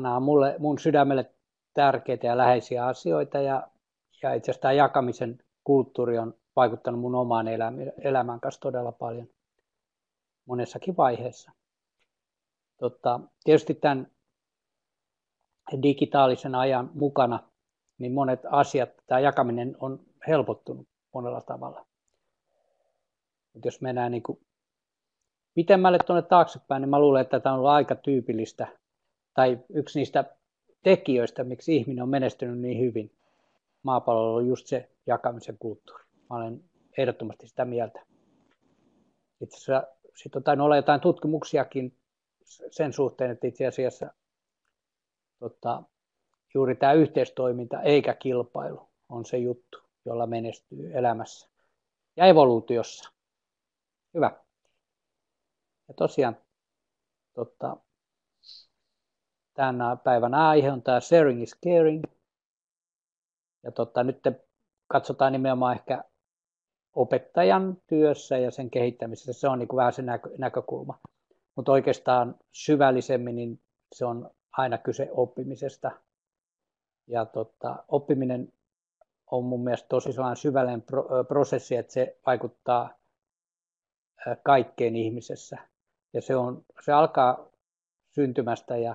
nämä on mulle, mun sydämelle tärkeitä ja läheisiä asioita ja, ja itse asiassa tämä jakamisen kulttuuri on vaikuttanut mun omaan elämään kanssa todella paljon monessakin vaiheessa. Tota, tietysti tämän digitaalisen ajan mukana niin monet asiat, tämä jakaminen on helpottunut monella tavalla. Mutta jos mennään niin kuin pitemmälle tuonne taaksepäin, niin mä luulen, että tämä on ollut aika tyypillistä, tai yksi niistä tekijöistä, miksi ihminen on menestynyt niin hyvin maapallolla on just se jakamisen kulttuuri. Mä olen ehdottomasti sitä mieltä. Itse asiassa sitten on tainnut olla jotain tutkimuksiakin sen suhteen, että itse asiassa tota, juuri tämä yhteistoiminta eikä kilpailu on se juttu, jolla menestyy elämässä ja evoluutiossa. Hyvä. Ja tosiaan tota, tämän päivän aihe on tämä sharing is caring. Ja tota, nyt katsotaan nimenomaan ehkä opettajan työssä ja sen kehittämisessä. Se on niin kuin vähän se näkö, näkökulma. Mutta oikeastaan syvällisemmin niin se on aina kyse oppimisesta. Ja tota, oppiminen on mun mielestä tosi sellainen syvällinen pro, prosessi, että se vaikuttaa kaikkeen ihmisessä. Ja se, on, se alkaa syntymästä ja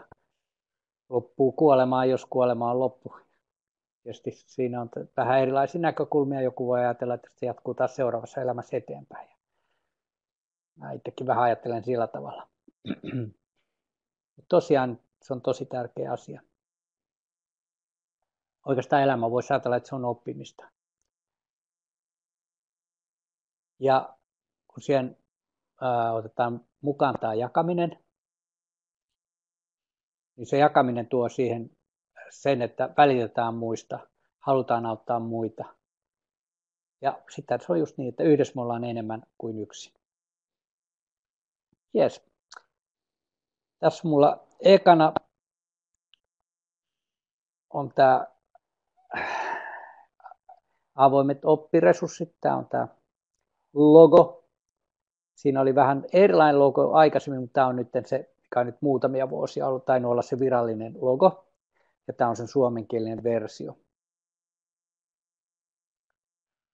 loppuu kuolemaan, jos kuolema on loppu. Tietysti siinä on vähän erilaisia näkökulmia. Joku voi ajatella, että se jatkuu taas seuraavassa elämässä eteenpäin. Mä itsekin vähän ajattelen sillä tavalla. Tosiaan se on tosi tärkeä asia. Oikeastaan elämä voisi ajatella, että se on oppimista. Ja kun siihen ää, otetaan mukaan tämä jakaminen, niin se jakaminen tuo siihen sen, että välitetään muista, halutaan auttaa muita. Ja sitten se on just niin, että yhdessä me ollaan enemmän kuin yksi. Yes. Tässä mulla ekana on tämä avoimet oppiresurssit. Tämä on tämä logo. Siinä oli vähän erilainen logo aikaisemmin, mutta tämä on nyt se mikä on nyt muutamia vuosia ollut tainnut olla se virallinen logo, ja tämä on sen suomenkielinen versio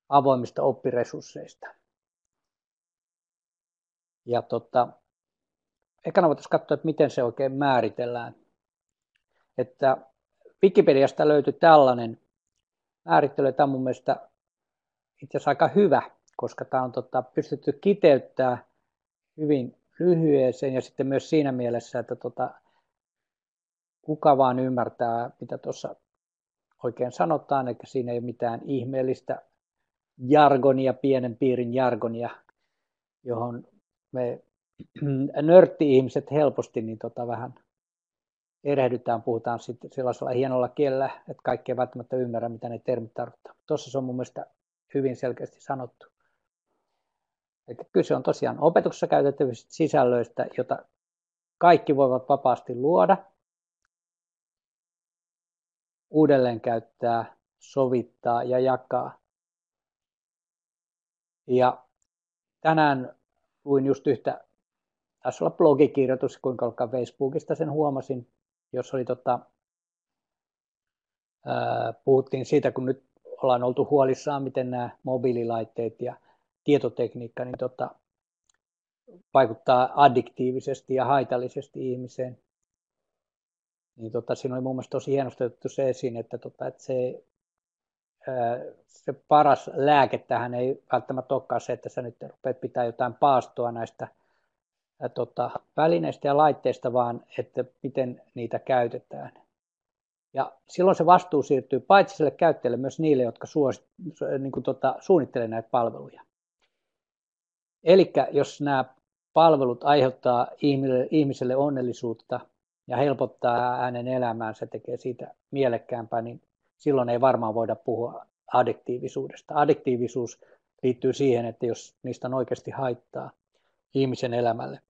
avoimista oppiresursseista. Ja tota, ekana voitaisiin katsoa, että miten se oikein määritellään. Että Wikipediasta löytyy tällainen määrittely, tämä on mun mielestä itse asiassa aika hyvä, koska tämä on tota, pystytty kiteyttämään hyvin lyhyeseen ja sitten myös siinä mielessä, että tota, kuka vaan ymmärtää, mitä tuossa oikein sanotaan, eikä siinä ei ole mitään ihmeellistä jargonia, pienen piirin jargonia, johon me nörtti-ihmiset helposti niin tota vähän erehdytään, puhutaan sitten sellaisella hienolla kielellä, että kaikki ei välttämättä ymmärrä, mitä ne termit tarkoittavat. Tuossa se on mun mielestä hyvin selkeästi sanottu. Eli kyse on tosiaan opetuksessa käytettävistä sisällöistä, jota kaikki voivat vapaasti luoda, uudelleen käyttää, sovittaa ja jakaa. Ja tänään luin just yhtä, taisi olla blogikirjoitus, kuinka olkaa Facebookista sen huomasin, jos oli tota, puhuttiin siitä, kun nyt ollaan oltu huolissaan, miten nämä mobiililaitteet ja tietotekniikka niin tota, vaikuttaa addiktiivisesti ja haitallisesti ihmiseen. Niin tota, siinä oli mun mielestä tosi hienosti otettu se esiin, että, tota, että se, ää, se paras lääke tähän ei välttämättä olekaan se, että sä nyt rupeat pitää jotain paastoa näistä ää, tota, välineistä ja laitteista, vaan että miten niitä käytetään. Ja silloin se vastuu siirtyy paitsi sille käyttäjälle myös niille, jotka suosit, niin kuin tota, suunnittelevat näitä palveluja. Eli jos nämä palvelut aiheuttaa ihmiselle onnellisuutta ja helpottaa hänen elämäänsä, tekee siitä mielekkäämpää, niin silloin ei varmaan voida puhua addiktiivisuudesta. Addiktiivisuus liittyy siihen, että jos niistä on oikeasti haittaa ihmisen elämälle.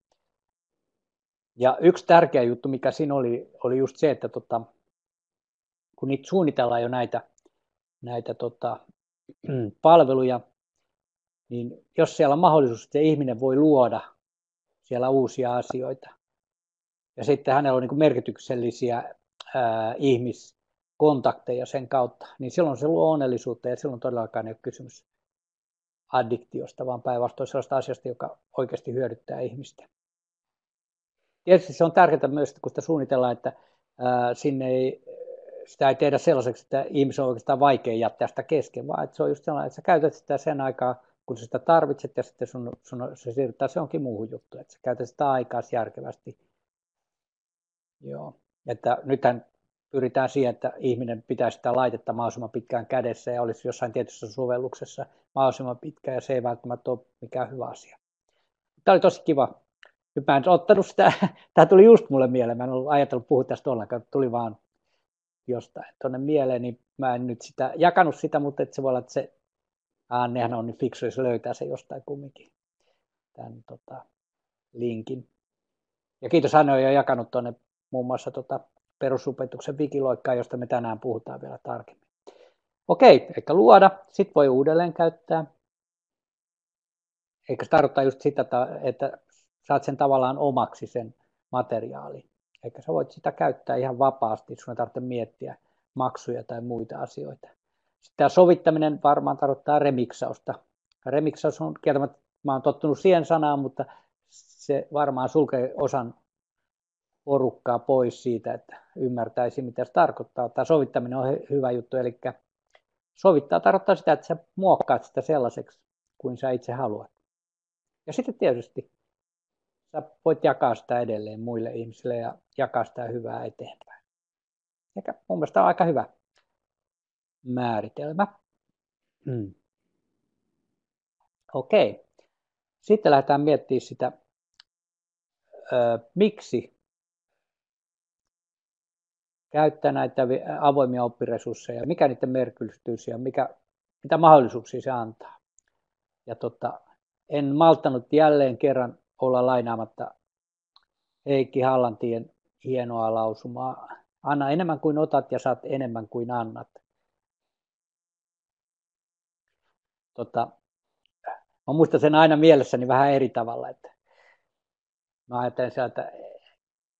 Ja yksi tärkeä juttu, mikä siinä oli, oli just se, että tota, kun niitä suunnitellaan jo näitä, näitä tota, palveluja, niin jos siellä on mahdollisuus, että ihminen voi luoda siellä uusia asioita, ja sitten hänellä on niin merkityksellisiä ää, ihmiskontakteja sen kautta, niin silloin se luo onnellisuutta ja silloin todellakaan ei ole kysymys addiktiosta, vaan päinvastoin sellaista asiasta, joka oikeasti hyödyttää ihmistä. Tietysti se on tärkeää myös, kun sitä suunnitellaan, että ää, sinne ei, sitä ei tehdä sellaiseksi, että ihmisen on oikeastaan vaikea jättää sitä kesken, vaan että se on just sellainen, että sä käytät sitä sen aikaa, kun sitä tarvitset ja sitten sun, sun, se siirrytään se onkin muuhun juttu, että sä käytät sitä aikaa järkevästi. Joo. Että nythän pyritään siihen, että ihminen pitäisi sitä laitetta mahdollisimman pitkään kädessä ja olisi jossain tietyssä sovelluksessa mahdollisimman pitkä ja se ei välttämättä ole mikään hyvä asia. Tämä oli tosi kiva. Nyt mä en ottanut sitä, tämä tuli just mulle mieleen, mä en ollut ajatellut puhua tästä ollenkaan, tuli vaan jostain tuonne mieleen, niin mä en nyt sitä jakanut sitä, mutta että se voi olla, että se Annehan on niin fiksu, jos löytää se jostain kumminkin, tämän tota, linkin. Ja kiitos Anne on jo jakanut tuonne muun muassa tota, perusopetuksen wikiloikkaa, josta me tänään puhutaan vielä tarkemmin. Okei, eli luoda, sitten voi uudelleen käyttää. Eikä se tarkoita just sitä, että saat sen tavallaan omaksi sen materiaalin. Eikä sä voit sitä käyttää ihan vapaasti, sun ei tarvitse miettiä maksuja tai muita asioita. Tämä sovittaminen varmaan tarkoittaa remiksausta. Remiksaus on kieltämättä, mä oon tottunut siihen sanaan, mutta se varmaan sulkee osan porukkaa pois siitä, että ymmärtäisi, mitä se tarkoittaa. Tämä sovittaminen on hyvä juttu, eli sovittaa tarkoittaa sitä, että sä muokkaat sitä sellaiseksi kuin sä itse haluat. Ja sitten tietysti sä voit jakaa sitä edelleen muille ihmisille ja jakaa sitä hyvää eteenpäin. Eikä mun mielestä on aika hyvä määritelmä. Hmm. Okei. Sitten lähdetään miettimään sitä, ö, miksi käyttää näitä avoimia oppiresursseja, mikä niiden merkitys ja mikä, mitä mahdollisuuksia se antaa. Ja tota, en malttanut jälleen kerran olla lainaamatta Heikki Hallantien hienoa lausumaa. Anna enemmän kuin otat ja saat enemmän kuin annat. Tota, mä muistan sen aina mielessäni vähän eri tavalla, että mä ajattelen sieltä,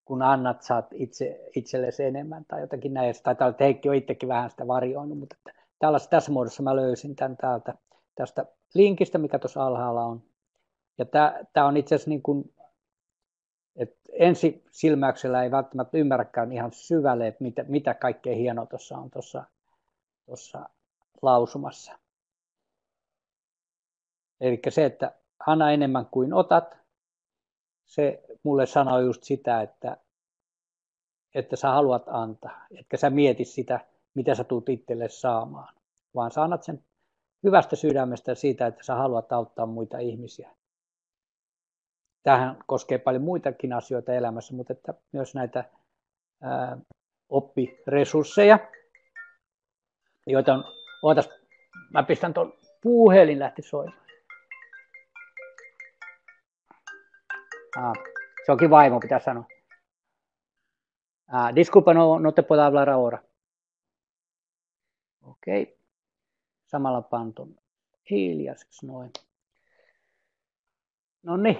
kun annat, saat itse, itsellesi enemmän tai jotakin näin. Tai että Heikki on itsekin vähän sitä varjoinut, mutta että tällaista, tässä muodossa mä löysin tämän täältä, tästä linkistä, mikä tuossa alhaalla on. Ja tämä on itse asiassa niin kuin, että ensi silmäyksellä ei välttämättä ymmärräkään ihan syvälle, että mitä, mitä kaikkea hienoa tuossa on tuossa, tuossa lausumassa. Eli se, että anna enemmän kuin otat, se mulle sanoo just sitä, että, että sä haluat antaa, etkä sä mieti sitä, mitä sä tulet itselle saamaan, vaan sä annat sen hyvästä sydämestä siitä, että sä haluat auttaa muita ihmisiä. Tähän koskee paljon muitakin asioita elämässä, mutta että myös näitä ää, oppiresursseja, joita on, ootas, mä pistän tuon puuhelin lähti soimaan. Ah, se onkin vaimo, pitää sanoa. Ah, disculpa, no, no te puedo hablar ahora. Okei. Okay. Samalla panton hiljaiseksi noin. No niin.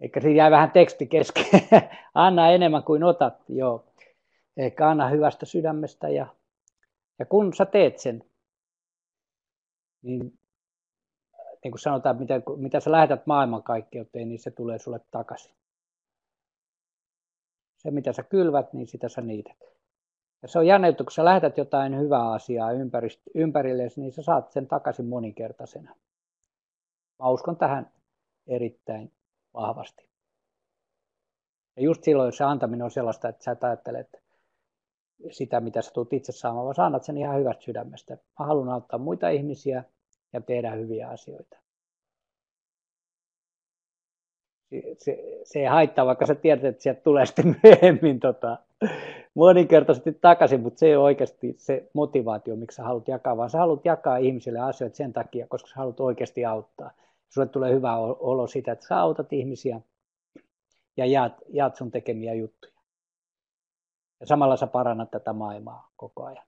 Eikä siinä jäi vähän teksti kesken. anna enemmän kuin otat, joo. Eikä anna hyvästä sydämestä ja, ja kun sä teet sen, niin niin kuin sanotaan, mitä, mitä sä lähetät maailmankaikkeuteen, niin se tulee sulle takaisin. Se, mitä sä kylvät, niin sitä sä niität. Ja se on jännä juttu, kun sä lähetät jotain hyvää asiaa ympärille, niin sä saat sen takaisin moninkertaisena. Mä uskon tähän erittäin vahvasti. Ja just silloin se antaminen on sellaista, että sä et ajattelet sitä, mitä sä tulet itse saamaan, vaan sä annat sen ihan hyvästä sydämestä. Mä haluan auttaa muita ihmisiä ja tehdä hyviä asioita. Se, se ei haittaa, vaikka sä tiedät, että sieltä tulee sitten myöhemmin tota, moninkertaisesti takaisin, mutta se ei ole oikeasti se motivaatio, miksi sä haluat jakaa, vaan sä haluat jakaa ihmisille asioita sen takia, koska sä haluat oikeasti auttaa. Sulle tulee hyvä olo siitä, että sä autat ihmisiä ja jaat, jaat sun tekemiä juttuja. Ja samalla sä parannat tätä maailmaa koko ajan.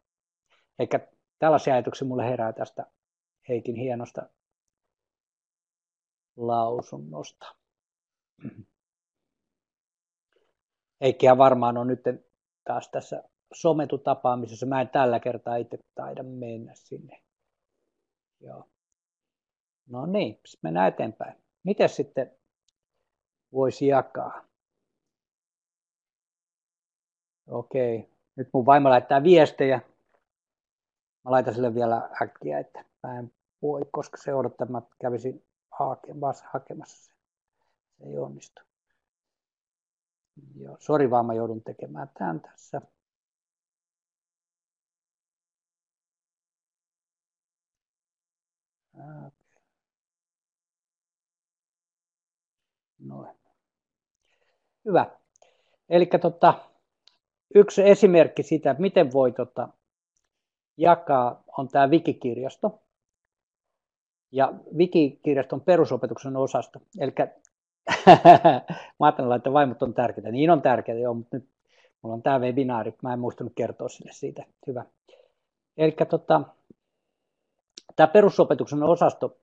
Eikä tällaisia ajatuksia mulle herää tästä Heikin hienosta lausunnosta. Heikkihän varmaan on nyt taas tässä sometutapaamisessa. Mä en tällä kertaa itse taida mennä sinne. Joo. No niin, mennään eteenpäin. Miten sitten voisi jakaa? Okei, nyt mun vaimo laittaa viestejä. Mä laitan sille vielä äkkiä, että mä en voi, koska se odottaa, että mä kävisin hakemassa sen. Se ei onnistu. Joo, sori vaan mä joudun tekemään tämän tässä. Noin. Hyvä. Eli tota, yksi esimerkki siitä, miten voi tota, jakaa, on tämä Wikikirjasto. Ja Wikikirjaston perusopetuksen osasto. Eli mä ajattelin, että vaimot on tärkeitä. Niin on tärkeitä, joo, mutta nyt mulla on tämä webinaari. Mä en muistanut kertoa sille siitä. Hyvä. Eli tota, tämä perusopetuksen osasto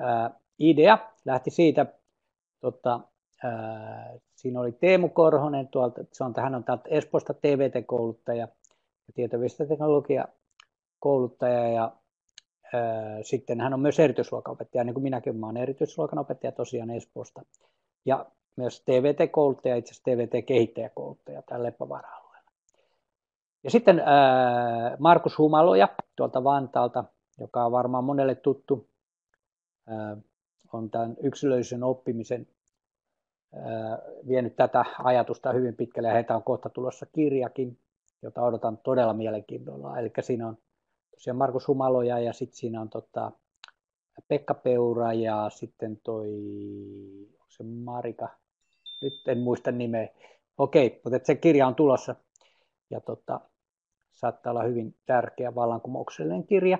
ää, idea lähti siitä, tota, ää, siinä oli Teemu Korhonen, tuolta, se on, hän on täältä Espoosta TVT-kouluttaja ja tietoviestintäteknologia kouluttaja ja sitten hän on myös erityisluokanopettaja, niin kuin minäkin olen erityisluokanopettaja tosiaan Espoosta. Ja myös TVT-kouluttaja, itse asiassa TVT-kehittäjäkouluttaja tällä Leppävaara-alueella. Ja sitten ää, Markus Humaloja tuolta Vantaalta, joka on varmaan monelle tuttu, ää, on tämän yksilöllisen oppimisen ää, vienyt tätä ajatusta hyvin pitkälle ja heitä on kohta tulossa kirjakin, jota odotan todella mielenkiinnolla. Eli siinä on tosiaan Markus Humaloja ja sitten siinä on tota, Pekka Peura ja sitten toi, onko se Marika, nyt en muista nimeä. Okei, mutta se kirja on tulossa ja tota, saattaa olla hyvin tärkeä vallankumouksellinen kirja.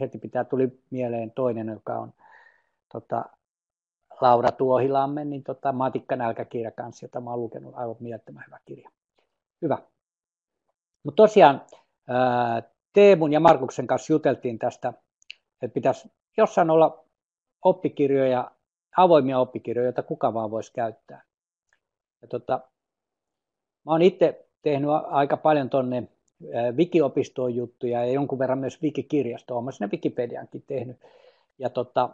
Heti pitää tuli mieleen toinen, joka on tota, Laura Tuohilammen, niin tota, Matikka nälkäkirja kanssa, jota mä oon lukenut, aivan mielettömän hyvä kirja. Hyvä. Mutta tosiaan ää, Teemun ja Markuksen kanssa juteltiin tästä, että pitäisi jossain olla oppikirjoja, avoimia oppikirjoja, joita kuka vaan voisi käyttää. Ja tota, mä oon itse tehnyt aika paljon tuonne Wikiopistoon juttuja ja jonkun verran myös Wikikirjastoon. Olen sinne Wikipediankin tehnyt. Ja tota,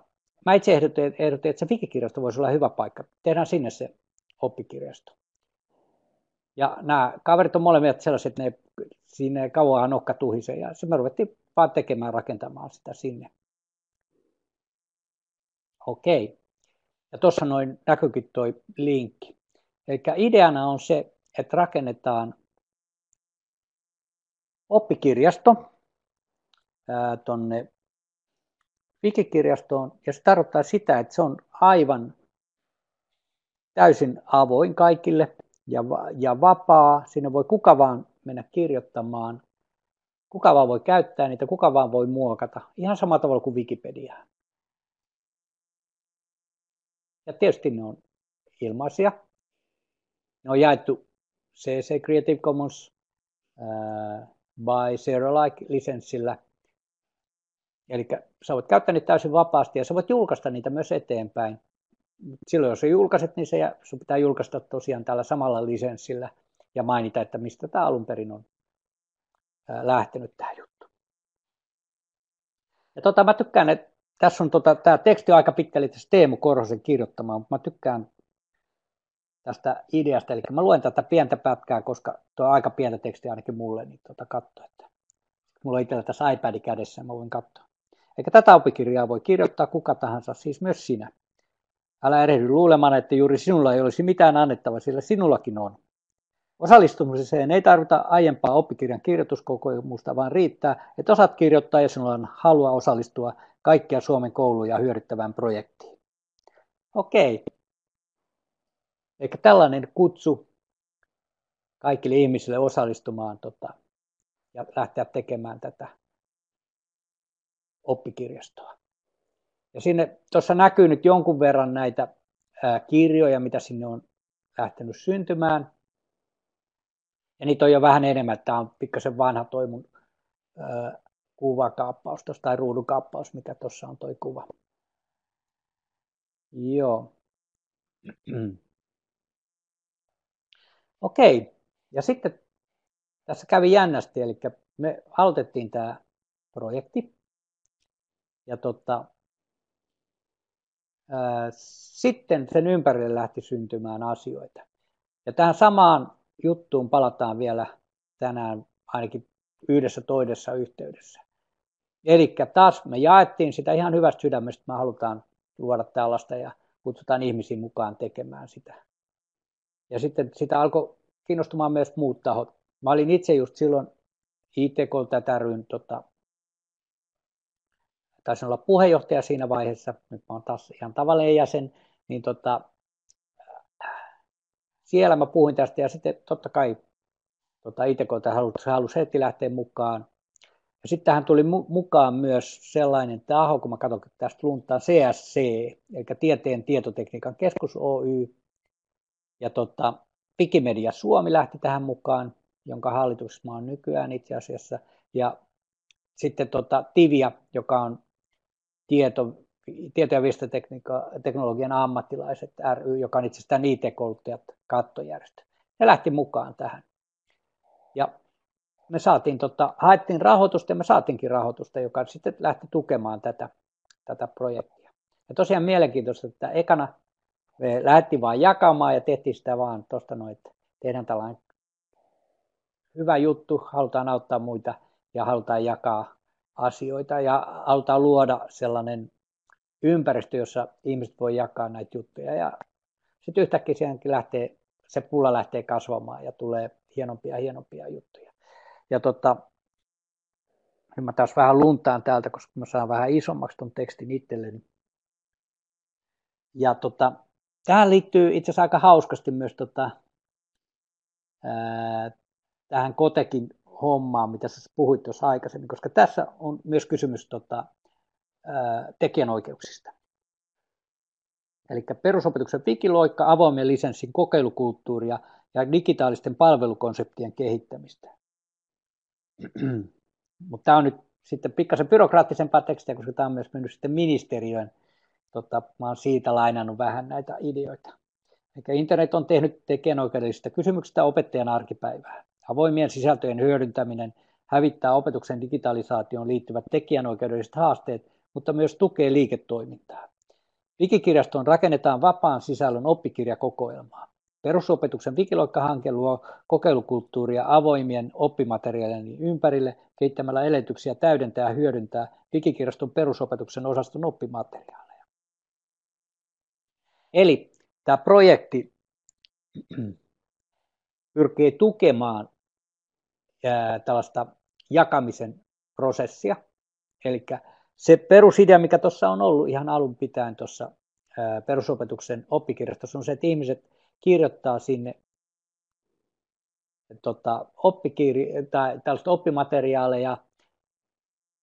mä itse ehdotin, ehdotin, että se Wikikirjasto voisi olla hyvä paikka. Tehdään sinne se oppikirjasto. Ja nämä kaverit on molemmat sellaiset, että ne sinne kauan nokka tuhisee ja se me ruvettiin vaan tekemään, rakentamaan sitä sinne. Okei. Ja tuossa noin näkyykin toi linkki. Eli ideana on se, että rakennetaan oppikirjasto tuonne Wikikirjastoon, ja se tarkoittaa sitä, että se on aivan täysin avoin kaikille ja, ja vapaa. Sinne voi kuka vaan mennä kirjoittamaan. Kuka vaan voi käyttää niitä, kuka vaan voi muokata. Ihan samalla tavalla kuin Wikipedia. Ja tietysti ne on ilmaisia. Ne on jaettu CC Creative Commons ää, by Zero Like lisenssillä. Eli sä voit käyttää niitä täysin vapaasti ja sä voit julkaista niitä myös eteenpäin. Silloin jos sä julkaiset, niin se, sun pitää julkaista tosiaan tällä samalla lisenssillä ja mainita, että mistä tämä alun perin on lähtenyt tämä juttu. Ja tota, mä tykkään, että tässä on tota, tämä teksti on aika pitkälle tässä Teemu Korhosen kirjoittamaa, mutta mä tykkään tästä ideasta, eli mä luen tätä pientä pätkää, koska tuo on aika pientä tekstiä ainakin mulle, niin tota katso, että mulla on itsellä tässä iPad kädessä, mä voin katsoa. Eikä tätä opikirjaa voi kirjoittaa kuka tahansa, siis myös sinä. Älä erehdy luulemaan, että juuri sinulla ei olisi mitään annettavaa, sillä sinullakin on. Osallistumiseen ei tarvita aiempaa oppikirjan kirjoituskokemusta, vaan riittää, että osaat kirjoittaa ja sinulla on halua osallistua kaikkia Suomen kouluja hyödyttävään projektiin. Okei. Eikä tällainen kutsu kaikille ihmisille osallistumaan tota, ja lähteä tekemään tätä oppikirjastoa. Ja sinne tuossa näkyy nyt jonkun verran näitä ää, kirjoja, mitä sinne on lähtenyt syntymään. Ja niitä on jo vähän enemmän. Tämä on pikkasen vanha toi mun ää, kuvakaappaus tuossa, tai ruudukaappaus, mikä tuossa on toi kuva. Joo. Okei. Ja sitten tässä kävi jännästi, eli me aloitettiin tämä projekti. Ja tota, ää, sitten sen ympärille lähti syntymään asioita. Ja tähän samaan juttuun palataan vielä tänään ainakin yhdessä toisessa yhteydessä. Eli taas me jaettiin sitä ihan hyvästä sydämestä, me halutaan luoda tällaista ja kutsutaan ihmisiä mukaan tekemään sitä. Ja sitten sitä alkoi kiinnostumaan myös muut tahot. Mä olin itse just silloin ITK tätä ryn, tota, taisin olla puheenjohtaja siinä vaiheessa, nyt mä oon taas ihan tavallinen jäsen, niin tota, siellä mä puhuin tästä ja sitten totta kai tota, ITK halusi, halusi heti lähteä mukaan. Ja sitten tähän tuli mukaan myös sellainen taho, kun mä katson tästä luntaa, CSC, eli Tieteen tietotekniikan keskus Oy. Ja tota, Wikimedia Suomi lähti tähän mukaan, jonka hallituksessa mä olen nykyään itse asiassa. Ja sitten tota, Tivia, joka on tieto, tieto- ja viestintäteknologian ammattilaiset ry, joka on itse asiassa IT-kouluttajat kattojärjestö. Ne lähti mukaan tähän. Ja me saatiin, tota, haettiin rahoitusta ja me saatiinkin rahoitusta, joka sitten lähti tukemaan tätä, tätä projektia. Ja tosiaan mielenkiintoista, että ekana me lähdettiin vain jakamaan ja tehtiin sitä vaan tuosta noin, että tehdään tällainen hyvä juttu, halutaan auttaa muita ja halutaan jakaa asioita ja halutaan luoda sellainen ympäristö, jossa ihmiset voi jakaa näitä juttuja. Ja sitten yhtäkkiä siihenkin lähtee, se pulla lähtee kasvamaan ja tulee hienompia hienompia juttuja. Ja tota, nyt mä taas vähän luntaan täältä, koska mä saan vähän isommaksi ton tekstin itselleni. Ja tota, tähän liittyy itse asiassa aika hauskasti myös tota, ää, tähän kotekin hommaan, mitä sä puhuit tuossa aikaisemmin, koska tässä on myös kysymys tota, tekijänoikeuksista. Eli perusopetuksen digiloikka, avoimen lisenssin kokeilukulttuuria ja digitaalisten palvelukonseptien kehittämistä. Mutta tämä on nyt sitten pikkasen byrokraattisempaa tekstiä, koska tämä on myös mennyt sitten ministeriöön. Tota, mä olen siitä lainannut vähän näitä ideoita. Eli internet on tehnyt tekijänoikeudellisista kysymyksistä opettajan arkipäivää. Avoimien sisältöjen hyödyntäminen hävittää opetuksen digitalisaatioon liittyvät tekijänoikeudelliset haasteet, mutta myös tukee liiketoimintaa. Digikirjastoon rakennetaan vapaan sisällön oppikirjakokoelmaa. Perusopetuksen Wikiloikka-hanke luo kokeilukulttuuria avoimien oppimateriaalien ympärille kehittämällä edellytyksiä täydentää ja hyödyntää Digikirjaston perusopetuksen osaston oppimateriaaleja. Eli tämä projekti pyrkii tukemaan tällaista jakamisen prosessia. Eli se perusidea, mikä tuossa on ollut ihan alun pitäen tuossa perusopetuksen oppikirjastossa, on se, että ihmiset kirjoittaa sinne tota, oppikirja, tai tällaista oppimateriaaleja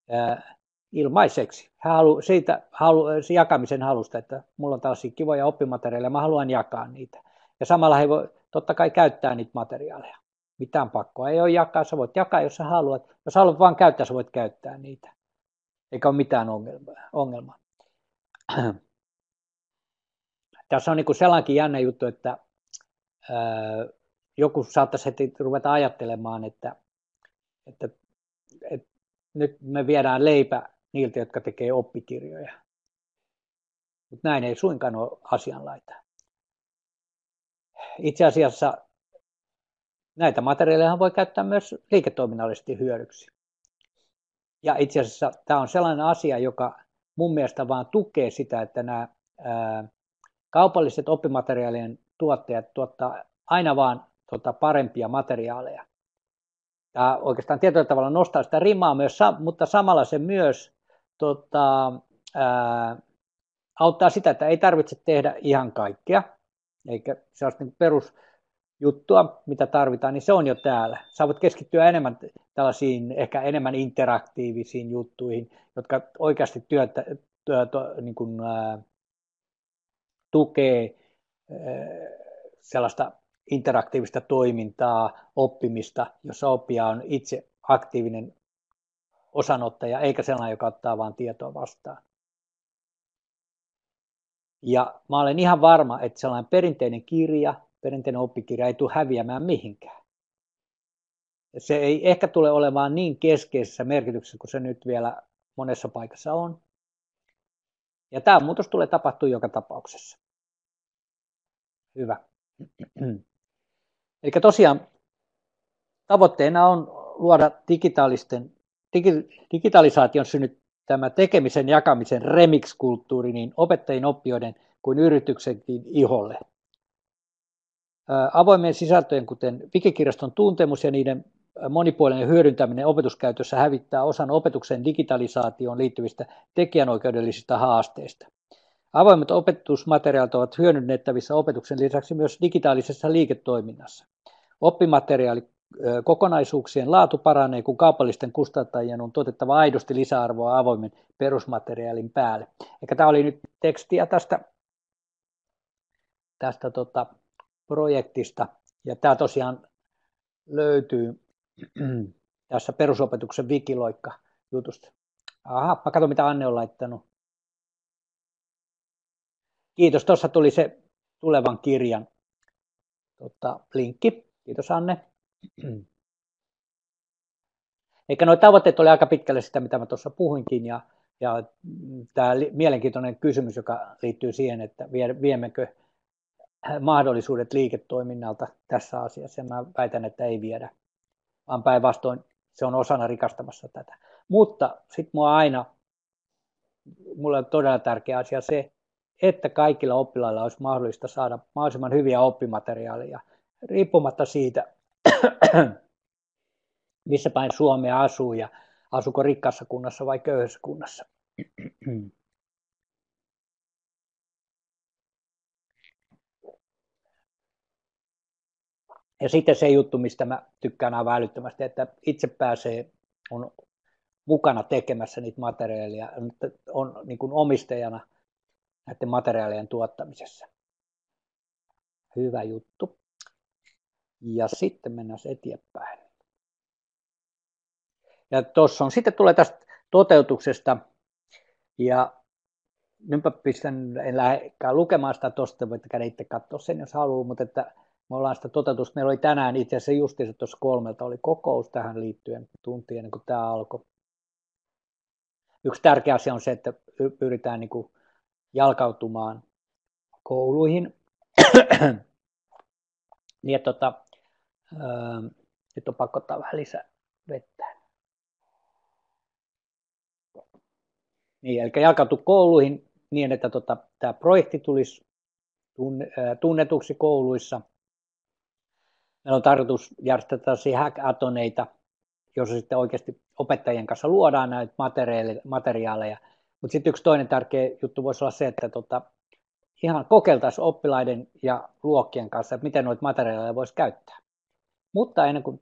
ää, ilmaiseksi. Hän halu, siitä halu, jakamisen halusta, että mulla on tällaisia kivoja oppimateriaaleja, mä haluan jakaa niitä. Ja samalla he voi totta kai käyttää niitä materiaaleja. Mitään pakkoa ei ole jakaa, sä voit jakaa, jos sä haluat. Jos haluat vaan käyttää, sä voit käyttää niitä. Eikä ole mitään ongelmaa. Tässä on niin sellainenkin jännä juttu, että joku saattaisi heti ruveta ajattelemaan, että, että, että nyt me viedään leipä niiltä, jotka tekee oppikirjoja. Mutta näin ei suinkaan ole asianlaita. Itse asiassa näitä materiaaleja voi käyttää myös liiketoiminnallisesti hyödyksi. Ja itse asiassa tämä on sellainen asia, joka mun mielestä vaan tukee sitä, että nämä ää, kaupalliset oppimateriaalien tuottajat tuottaa aina vaan tota, parempia materiaaleja. Tämä oikeastaan tietyllä tavalla nostaa sitä rimaa myös, mutta samalla se myös tota, ää, auttaa sitä, että ei tarvitse tehdä ihan kaikkea, eikä se olisi niin perusjuttua, mitä tarvitaan, niin se on jo täällä. Sä voit keskittyä enemmän tällaisiin, ehkä enemmän interaktiivisiin juttuihin, jotka oikeasti työtä, työtä, niin kuin, ää, tukee sellaista interaktiivista toimintaa, oppimista, jossa oppija on itse aktiivinen osanottaja, eikä sellainen, joka ottaa vain tietoa vastaan. Ja mä olen ihan varma, että sellainen perinteinen kirja, perinteinen oppikirja ei tule häviämään mihinkään. Se ei ehkä tule olemaan niin keskeisessä merkityksessä kuin se nyt vielä monessa paikassa on. Ja tämä muutos tulee tapahtua joka tapauksessa. Hyvä. Eli tosiaan tavoitteena on luoda digitaalisten, digi, digitalisaation synnyttämä tekemisen jakamisen remix-kulttuuri niin opettajien, oppijoiden kuin yrityksenkin iholle. Avoimien sisältöjen, kuten Wikikirjaston tuntemus ja niiden monipuolinen hyödyntäminen opetuskäytössä hävittää osan opetuksen digitalisaatioon liittyvistä tekijänoikeudellisista haasteista. Avoimet opetusmateriaalit ovat hyödynnettävissä opetuksen lisäksi myös digitaalisessa liiketoiminnassa. Oppimateriaali kokonaisuuksien laatu paranee, kun kaupallisten kustantajien on tuotettava aidosti lisäarvoa avoimen perusmateriaalin päälle. Eikä tämä oli nyt tekstiä tästä, tästä tota, projektista, ja tämä tosiaan löytyy tässä perusopetuksen wikiloikka jutusta. Aha, mä katson mitä Anne on laittanut. Kiitos, tuossa tuli se tulevan kirjan tota, linkki. Kiitos Anne. Eikä nuo tavoitteet oli aika pitkälle sitä, mitä mä tuossa puhuinkin, ja, ja tämä mielenkiintoinen kysymys, joka liittyy siihen, että viemmekö mahdollisuudet liiketoiminnalta tässä asiassa, ja mä väitän, että ei viedä, vaan päinvastoin se on osana rikastamassa tätä. Mutta sitten mua aina, mulle on todella tärkeä asia se, että kaikilla oppilailla olisi mahdollista saada mahdollisimman hyviä oppimateriaaleja, riippumatta siitä, missä päin Suomea asuu ja asuuko rikkaassa kunnassa vai köyhässä kunnassa. Ja sitten se juttu, mistä mä tykkään aivan älyttömästi, että itse pääsee, on mukana tekemässä niitä materiaaleja, on niin kuin omistajana näiden materiaalien tuottamisessa. Hyvä juttu. Ja sitten mennään eteenpäin. Ja tuossa on, sitten tulee tästä toteutuksesta, ja nytpä pistän, en lähdekään lukemaan sitä tuosta, voitte käydä itse katsoa sen, jos haluaa, mutta että me ollaan sitä toteutusta, meillä oli tänään itse asiassa justiinsa tuossa kolmelta oli kokous tähän liittyen tunti ennen kuin tämä alkoi. Yksi tärkeä asia on se, että pyritään niin kuin jalkautumaan kouluihin. niin, että tota, ää, nyt on pakko ottaa vähän lisää vettä. Niin, eli jalkautu kouluihin niin, että tota, tämä projekti tulisi tunnetuksi kouluissa. Meillä on tarkoitus järjestää tällaisia hackatoneita, joissa sitten oikeasti opettajien kanssa luodaan näitä materiaaleja. Mutta sitten yksi toinen tärkeä juttu voisi olla se, että tota, ihan kokeiltaisiin oppilaiden ja luokkien kanssa, että miten noita materiaaleja voisi käyttää. Mutta ennen kuin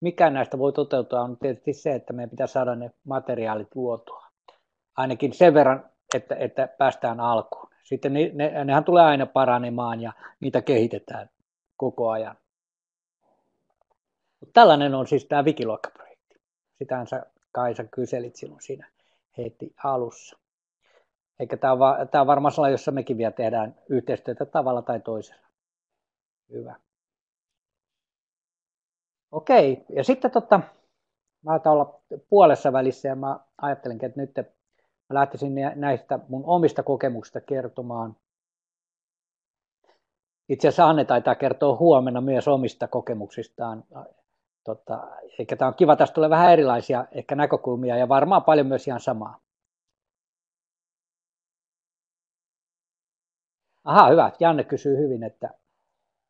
mikään näistä voi toteutua, on tietysti se, että meidän pitää saada ne materiaalit luotua. Ainakin sen verran, että, että päästään alkuun. Sitten ne, ne, nehän tulee aina paranemaan ja niitä kehitetään koko ajan. Mutta tällainen on siis tämä Wikiloikka-projekti. Sitähän sä Kaisa kyselit silloin siinä heti alussa. Eikä tämä on, tämä on varmaan sellainen, jossa mekin vielä tehdään yhteistyötä tavalla tai toisella. Hyvä. Okei, ja sitten tota, mä olla puolessa välissä ja mä ajattelinkin, että nyt mä lähtisin näistä mun omista kokemuksista kertomaan. Itse asiassa Anne taitaa kertoa huomenna myös omista kokemuksistaan. Tota, eikä tämä on kiva, tästä tulee vähän erilaisia ehkä näkökulmia ja varmaan paljon myös ihan samaa. Aha, hyvä. Janne kysyy hyvin, että,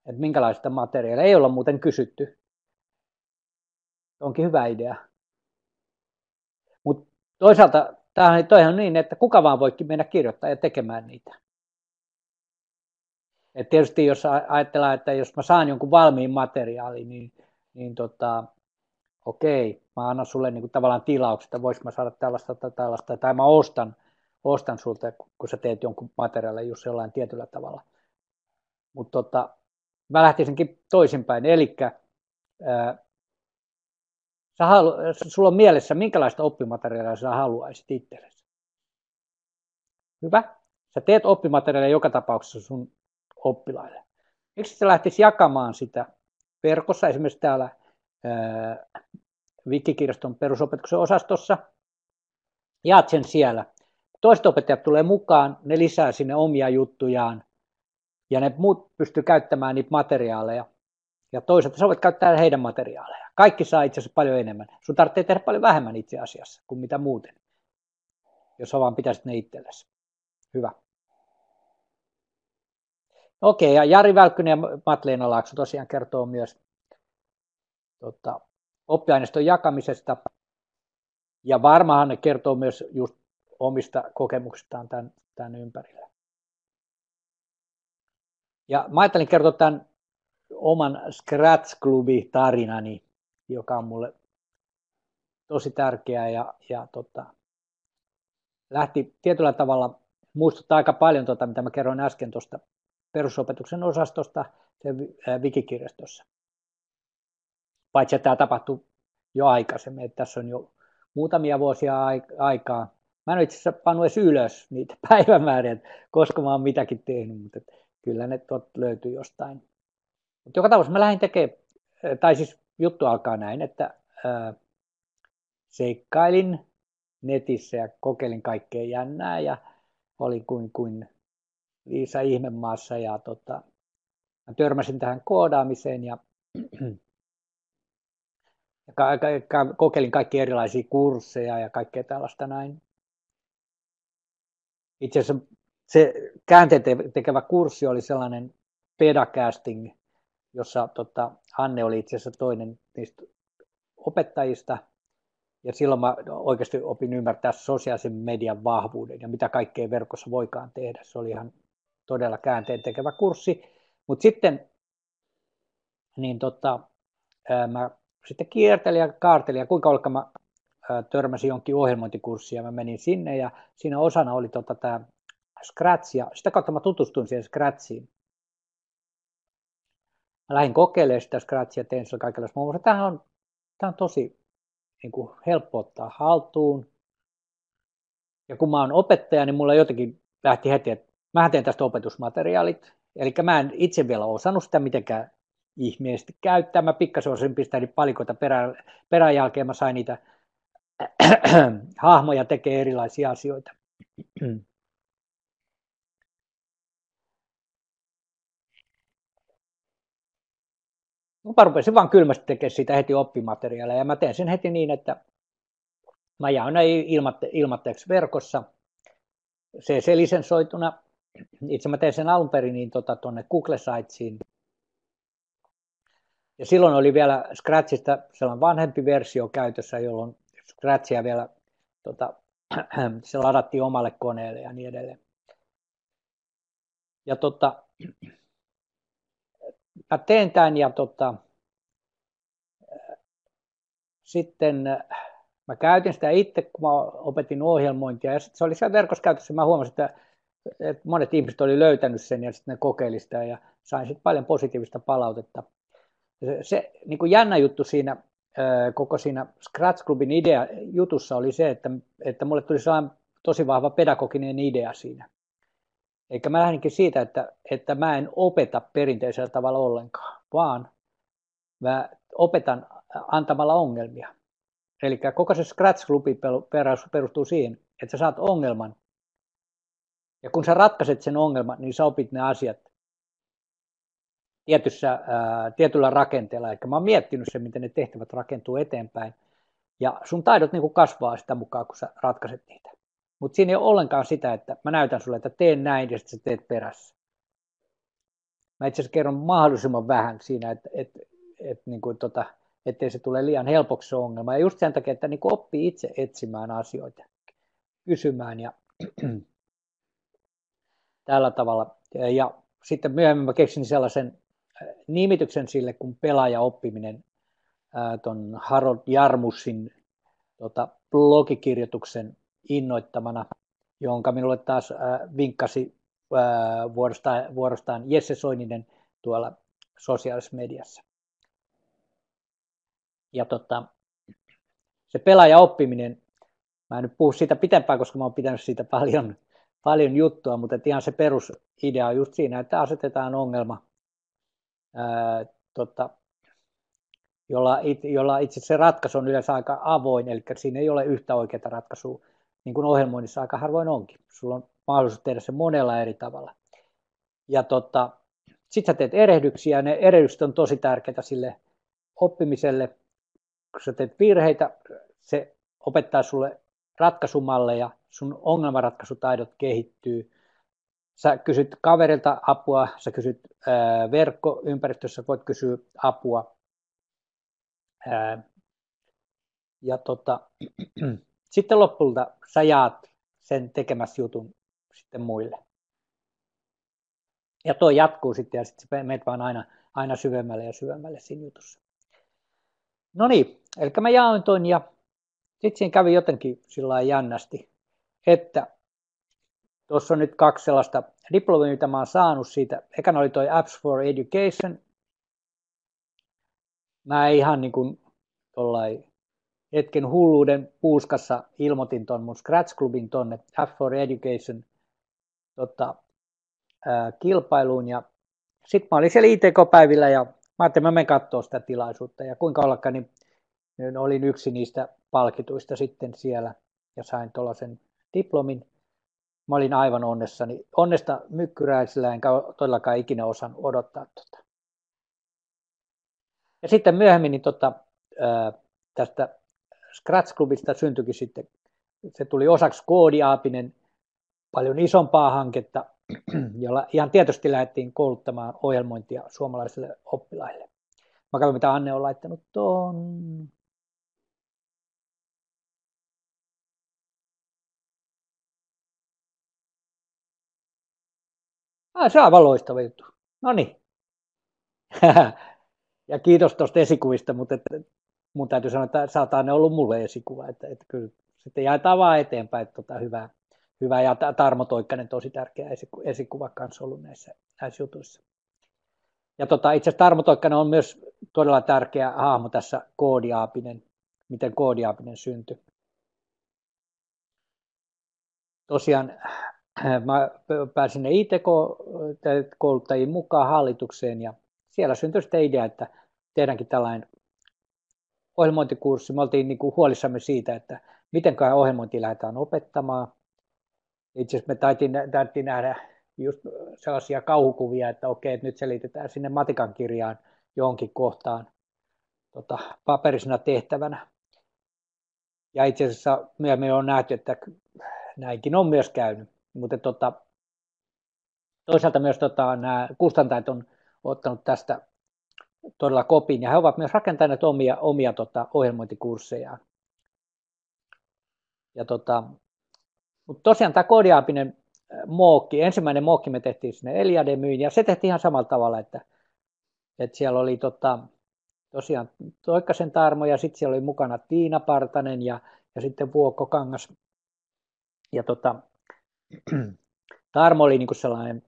että minkälaista materiaalia. Ei olla muuten kysytty. Onkin hyvä idea. Mutta toisaalta tämähän on niin, että kuka vaan voikin mennä kirjoittaa ja tekemään niitä. Et tietysti jos ajatellaan, että jos mä saan jonkun valmiin materiaalin, niin, niin tota, okei, mä annan sulle niin kuin tavallaan tilaukset, että voisi mä saada tällaista tai tällaista, tai mä ostan, ostan sulta, kun sä teet jonkun materiaalin just jollain tietyllä tavalla. Mutta tota, mä lähtisinkin toisinpäin, eli Sä halu, sulla on mielessä, minkälaista oppimateriaalia sä haluaisit itsellesi. Hyvä. Sä teet oppimateriaalia joka tapauksessa sun oppilaille. Miksi sä lähtisi jakamaan sitä verkossa, esimerkiksi täällä Wikikirjaston perusopetuksen osastossa. Jaat sen siellä. Toiset opettajat tulee mukaan, ne lisää sinne omia juttujaan ja ne muut pystyy käyttämään niitä materiaaleja. Ja toisaalta sä voit käyttää heidän materiaaleja. Kaikki saa itse asiassa paljon enemmän. Sun tarvitsee tehdä paljon vähemmän itse asiassa kuin mitä muuten, jos vaan pitäisit ne itsellesi. Hyvä. Okei, ja Jari Välkkynen ja Matleena Laakso tosiaan kertoo myös tota, oppiaineiston jakamisesta. Ja varmaan ne kertoo myös just omista kokemuksistaan tämän, tämän ympärillä. Ja mä ajattelin kertoa tämän oman Scratch-klubi-tarinani, joka on mulle tosi tärkeä ja, ja tota, lähti tietyllä tavalla muistuttaa aika paljon tuota, mitä mä kerroin äsken tuosta perusopetuksen osastosta wikikirjastossa. Paitsi että tämä tapahtui jo aikaisemmin, että tässä on jo muutamia vuosia aikaa. Mä en itse asiassa pannut edes ylös niitä päivämääriä, koska mä oon mitäkin tehnyt, mutta kyllä ne löytyy jostain. Mutta joka tapauksessa mä lähdin tekemään, tai siis juttu alkaa näin, että ää, seikkailin netissä ja kokeilin kaikkea jännää ja olin kuin, kuin Liisa Ihmemaassa ja tota, mä törmäsin tähän koodaamiseen ja, ja ka, ka, kokeilin kaikki erilaisia kursseja ja kaikkea tällaista näin. Itse asiassa se käänteen tekevä kurssi oli sellainen pedacasting, jossa tota, Anne oli itse asiassa toinen niistä opettajista. Ja silloin mä oikeasti opin ymmärtää sosiaalisen median vahvuuden ja mitä kaikkea verkossa voikaan tehdä. Se oli ihan todella käänteen tekevä kurssi. Mutta sitten niin tota, mä sitten kiertelin ja kaartelin ja kuinka ollakaan mä törmäsin jonkin ohjelmointikurssiin ja mä menin sinne ja siinä osana oli tota, tämä Scratch ja sitä kautta mä tutustuin siihen Scratchiin. Mä lähdin kokeilemaan sitä Scratchia, tein sillä kaikenlaista. Mä että tämä on, tämä on tosi niin kuin helppo ottaa haltuun. Ja kun mä oon opettaja, niin mulla jotenkin lähti heti, että mä teen tästä opetusmateriaalit. Eli mä en itse vielä osannut sitä mitenkään ihmeellisesti käyttää. Mä pikkasen osin pistää palikoita perään, perään jälkeen. Mä sain niitä hahmoja tekee erilaisia asioita. mä rupesin vaan kylmästi tekemään siitä heti oppimateriaalia ja mä teen sen heti niin, että mä jaan ne ilmatte, ilmatteeksi verkossa CC-lisensoituna. Itse mä tein sen alun perin niin tuonne tota, Google Sitesiin. Ja silloin oli vielä Scratchista sellainen vanhempi versio käytössä, jolloin Scratchia vielä tota, se ladattiin omalle koneelle ja niin edelleen. Ja tota, mä teen tämän ja tota, sitten äh, mä käytin sitä itse, kun mä opetin ohjelmointia ja se oli siellä verkossa käytössä. Mä huomasin, että, että monet ihmiset oli löytänyt sen ja sitten ne kokeili sitä ja sain sitten paljon positiivista palautetta. Se, se niin kuin jännä juttu siinä koko siinä Scratch Clubin idea jutussa oli se, että, että mulle tuli sellainen tosi vahva pedagoginen idea siinä. Eikä mä lähdinkin siitä, että, että mä en opeta perinteisellä tavalla ollenkaan, vaan mä opetan antamalla ongelmia. Eli koko se Scratch-klubi perustuu siihen, että sä saat ongelman. Ja kun sä ratkaiset sen ongelman, niin sä opit ne asiat tietyssä, ää, tietyllä rakenteella. Eli mä oon miettinyt sen, miten ne tehtävät rakentuu eteenpäin. Ja sun taidot niin kasvaa sitä mukaan, kun sä ratkaiset niitä. Mutta siinä ei ole ollenkaan sitä, että mä näytän sulle, että teen näin ja sitten sä teet perässä. Mä itse asiassa kerron mahdollisimman vähän siinä, että, että, että, niin kuin tota, ettei se tule liian helpoksi se ongelma. Ja just sen takia, että niin oppii itse etsimään asioita, kysymään ja tällä tavalla. Ja sitten myöhemmin mä keksin sellaisen nimityksen sille kuin pelaajaoppiminen tuon Harold Jarmusin tota, blogikirjoituksen innoittamana, jonka minulle taas äh, vinkkasi äh, vuorostaan, vuorostaan Jesse Soininen tuolla sosiaalisessa mediassa. Ja tota, se pelaajaoppiminen, mä en nyt puhu siitä pitempään, koska mä oon pitänyt siitä paljon, paljon juttua, mutta ihan se perusidea on just siinä, että asetetaan ongelma ää, tota, jolla, jolla itse se ratkaisu on yleensä aika avoin, eli siinä ei ole yhtä oikeaa ratkaisua, niin kuin ohjelmoinnissa aika harvoin onkin. Sulla on mahdollisuus tehdä se monella eri tavalla. Ja tota, sitten sä teet erehdyksiä, ja ne erehdykset on tosi tärkeitä sille oppimiselle. Kun sä teet virheitä, se opettaa sulle ratkaisumalleja, sun ongelmanratkaisutaidot kehittyy. Sä kysyt kaverilta apua, sä kysyt ää, verkkoympäristössä, voit kysyä apua. Ää, ja tota, sitten lopulta sä jaat sen tekemässä jutun sitten muille. Ja tuo jatkuu sitten ja sitten menet vaan aina, aina syvemmälle ja syvemmälle siinä jutussa. No niin, eli mä jaoin ton ja sitten siinä kävi jotenkin sillä jännästi, että tuossa on nyt kaksi sellaista diplomia, mitä mä oon saanut siitä. Ekana oli toi Apps for Education. Mä ihan niin kuin hetken hulluuden puuskassa ilmoitin ton mun Scratch Clubin tonne App for Education tota, ää, kilpailuun ja sitten mä olin siellä ITK-päivillä ja mä ajattelin, että mä menen katsoa sitä tilaisuutta ja kuinka ollakaan, niin olin yksi niistä palkituista sitten siellä ja sain tuollaisen diplomin. Mä olin aivan onnessani. Onnesta mykkyräisellä enkä todellakaan ikinä osannut odottaa tota. Ja sitten myöhemmin niin tota, tästä Scratch-klubista syntyikin sitten, se tuli osaksi koodiaapinen paljon isompaa hanketta, jolla ihan tietysti lähdettiin kouluttamaan ohjelmointia suomalaisille oppilaille. Mä katson, mitä Anne on laittanut tuon. Ah, se on aivan loistava juttu. No niin. ja kiitos tuosta esikuvista, mutta et, mun täytyy sanoa, että oot aina ollut mulle esikuva. Että, että kyllä sitten jaetaan vaan eteenpäin. Että tota, hyvää, hyvä ja Tarmo Toikkanen tosi tärkeä esikuva kanssa ollut näissä, näissä jutuissa. Ja tota, itse asiassa Tarmo Toikkanen on myös todella tärkeä hahmo tässä koodiaapinen, miten koodiaapinen syntyi. Tosiaan mä pääsin ITK-kouluttajiin mukaan hallitukseen ja siellä syntyi sitten idea, että tehdäänkin tällainen ohjelmointikurssi. Me oltiin niin kuin huolissamme siitä, että miten ohjelmointi lähdetään opettamaan. Itse asiassa me taitiin, taitiin nähdä just sellaisia kauhukuvia, että okei, että nyt selitetään sinne matikan kirjaan johonkin kohtaan tota, paperisena tehtävänä. Ja itse asiassa me on nähty, että näinkin on myös käynyt. Mutta tota, toisaalta myös tota, nämä kustantajat on ottanut tästä todella kopin ja he ovat myös rakentaneet omia, omia tota, ohjelmointikurssejaan. Ja tota, mutta tosiaan tämä koodiaapinen mookki, ensimmäinen mookki me tehtiin sinne Eliademyyn ja se tehtiin ihan samalla tavalla, että, että siellä oli tota, tosiaan Toikkasen Tarmo ja sitten siellä oli mukana Tiina Partanen ja, ja sitten Vuokko Kangas. Ja tota, Tarmo oli niinku sellainen,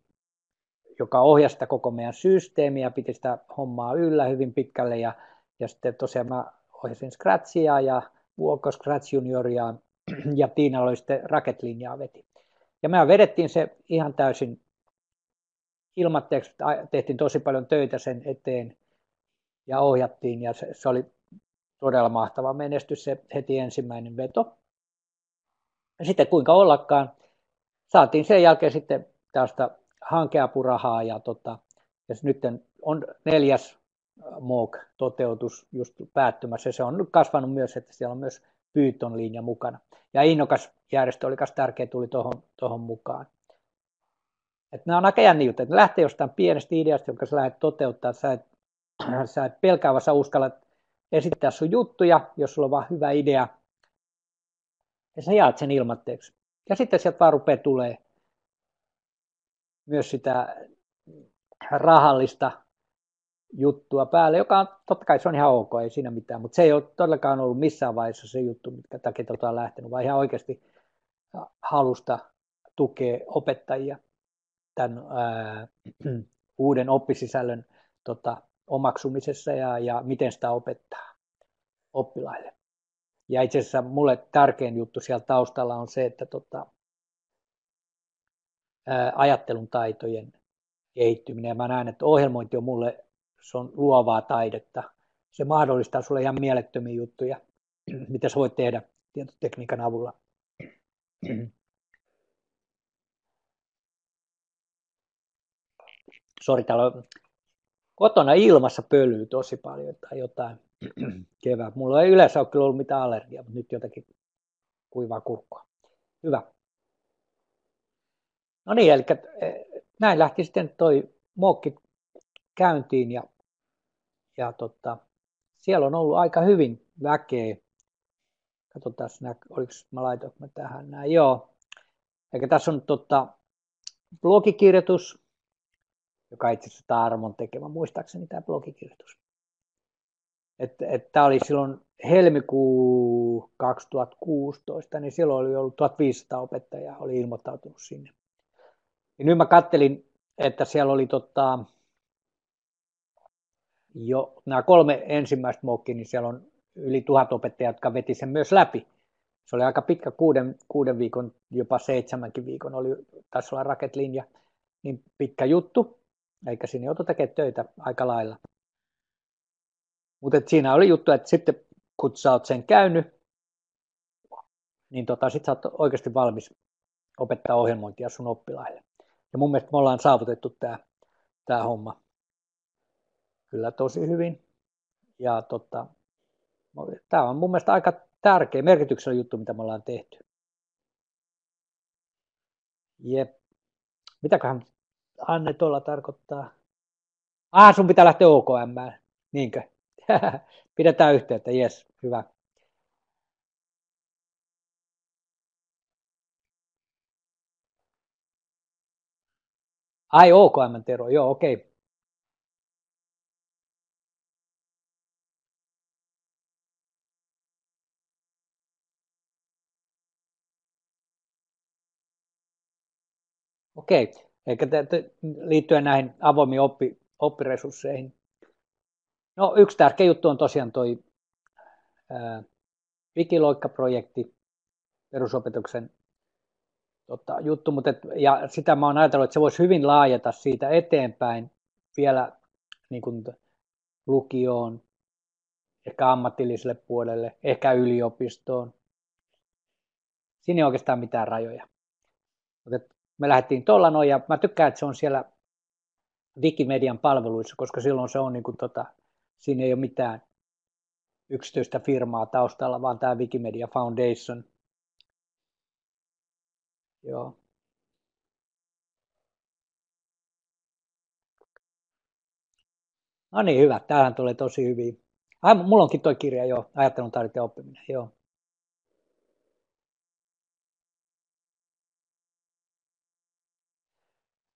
joka ohjasi sitä koko meidän systeemiä, piti sitä hommaa yllä hyvin pitkälle ja, ja sitten tosiaan mä ohjasin Scratchia ja Vuokko Scratch Junioria ja Tiina oli sitten raketlinjaa veti. Ja me vedettiin se ihan täysin ilmatteeksi, tehtiin tosi paljon töitä sen eteen ja ohjattiin ja se, se oli todella mahtava menestys se heti ensimmäinen veto. Ja sitten kuinka ollakaan, saatiin sen jälkeen sitten tästä hankeapurahaa ja, tota, ja nyt on neljäs MOOC-toteutus just päättymässä. Se on kasvanut myös, että siellä on myös Pyyton linja mukana. Ja innokas järjestö oli myös tärkeä, tuli tuohon, mukaan. Et nämä on aika jänni juttu, että lähtee jostain pienestä ideasta, jonka sä lähdet toteuttaa. Sä et, sä et pelkää, vaan sä uskallat esittää sun juttuja, jos sulla on vaan hyvä idea. Ja sä jaat sen ilmatteeksi. Ja sitten sieltä vaan rupeaa tulee myös sitä rahallista juttua päälle, joka on, totta kai se on ihan ok, ei siinä mitään, mutta se ei ole todellakaan ollut missään vaiheessa se juttu, mitkä takia tota on lähtenyt, vaan ihan oikeasti halusta tukea opettajia tämän ää, uuden oppisisällön tota, omaksumisessa ja, ja miten sitä opettaa oppilaille. Ja itse asiassa mulle tärkein juttu siellä taustalla on se, että tota, ää, ajattelun taitojen kehittyminen. Ja mä näen, että ohjelmointi on mulle se on luovaa taidetta. se mahdollistaa sulle ihan mielettömiä juttuja, mitä sä voit tehdä tietotekniikan avulla. Sori, täällä on kotona ilmassa pölyy tosi paljon tai jotain kevää. Mulla ei yleensä ole kyllä ollut mitään allergiaa, mutta nyt jotakin kuivaa kurkkua. Hyvä. No niin, eli eh, näin lähti sitten toi mokki käyntiin ja, ja tota, siellä on ollut aika hyvin väkeä. Katsotaan, oliko mä laitoinko mä tähän näin. Joo. Eli tässä on tota, blogikirjoitus, joka itse asiassa Tarmon tekemä, muistaakseni tämä blogikirjoitus. Että et, tämä oli silloin helmikuu 2016, niin silloin oli ollut 1500 opettajaa, oli ilmoittautunut sinne. Ja nyt mä kattelin, että siellä oli tota, jo nämä kolme ensimmäistä mokki, niin siellä on yli tuhat opettajaa, jotka veti sen myös läpi. Se oli aika pitkä, kuuden, kuuden viikon, jopa seitsemänkin viikon, oli, taisi olla raketlinja, niin pitkä juttu, eikä siinä joutu tekemään töitä aika lailla. Mutta siinä oli juttu, että sitten kun sä oot sen käynyt, niin tota, sit sä oot oikeasti valmis opettaa ohjelmointia sun oppilaille. Ja mun mielestä me ollaan saavutettu tämä tää homma kyllä tosi hyvin. Ja tota, tämä on mun mielestä aika tärkeä, merkityksellinen juttu, mitä me ollaan tehty. Jep. Mitäköhän Anne tuolla tarkoittaa? Ah, sun pitää lähteä OKM. Niinkö? Pidetään yhteyttä, jes, hyvä. Ai OKM Tero, joo okei. Okay. Okei, te, te, liittyen näihin avoimiin oppi, oppiresursseihin. No yksi tärkeä juttu on tosiaan toi Wikiloikka-projekti, perusopetuksen tota, juttu, mutta et, ja sitä mä oon ajatellut, että se voisi hyvin laajata siitä eteenpäin vielä niin kuin lukioon, ehkä ammatilliselle puolelle, ehkä yliopistoon. Siinä ei oikeastaan mitään rajoja. Mutta me lähdettiin tuolla noin ja mä tykkään, että se on siellä Wikimedian palveluissa, koska silloin se on niin kuin tota, siinä ei ole mitään yksityistä firmaa taustalla, vaan tämä Wikimedia Foundation. Joo. No niin, hyvä. Tämähän tulee tosi hyvin. Ai, mulla onkin tuo kirja jo, ajattelun taidot ja oppiminen. Joo.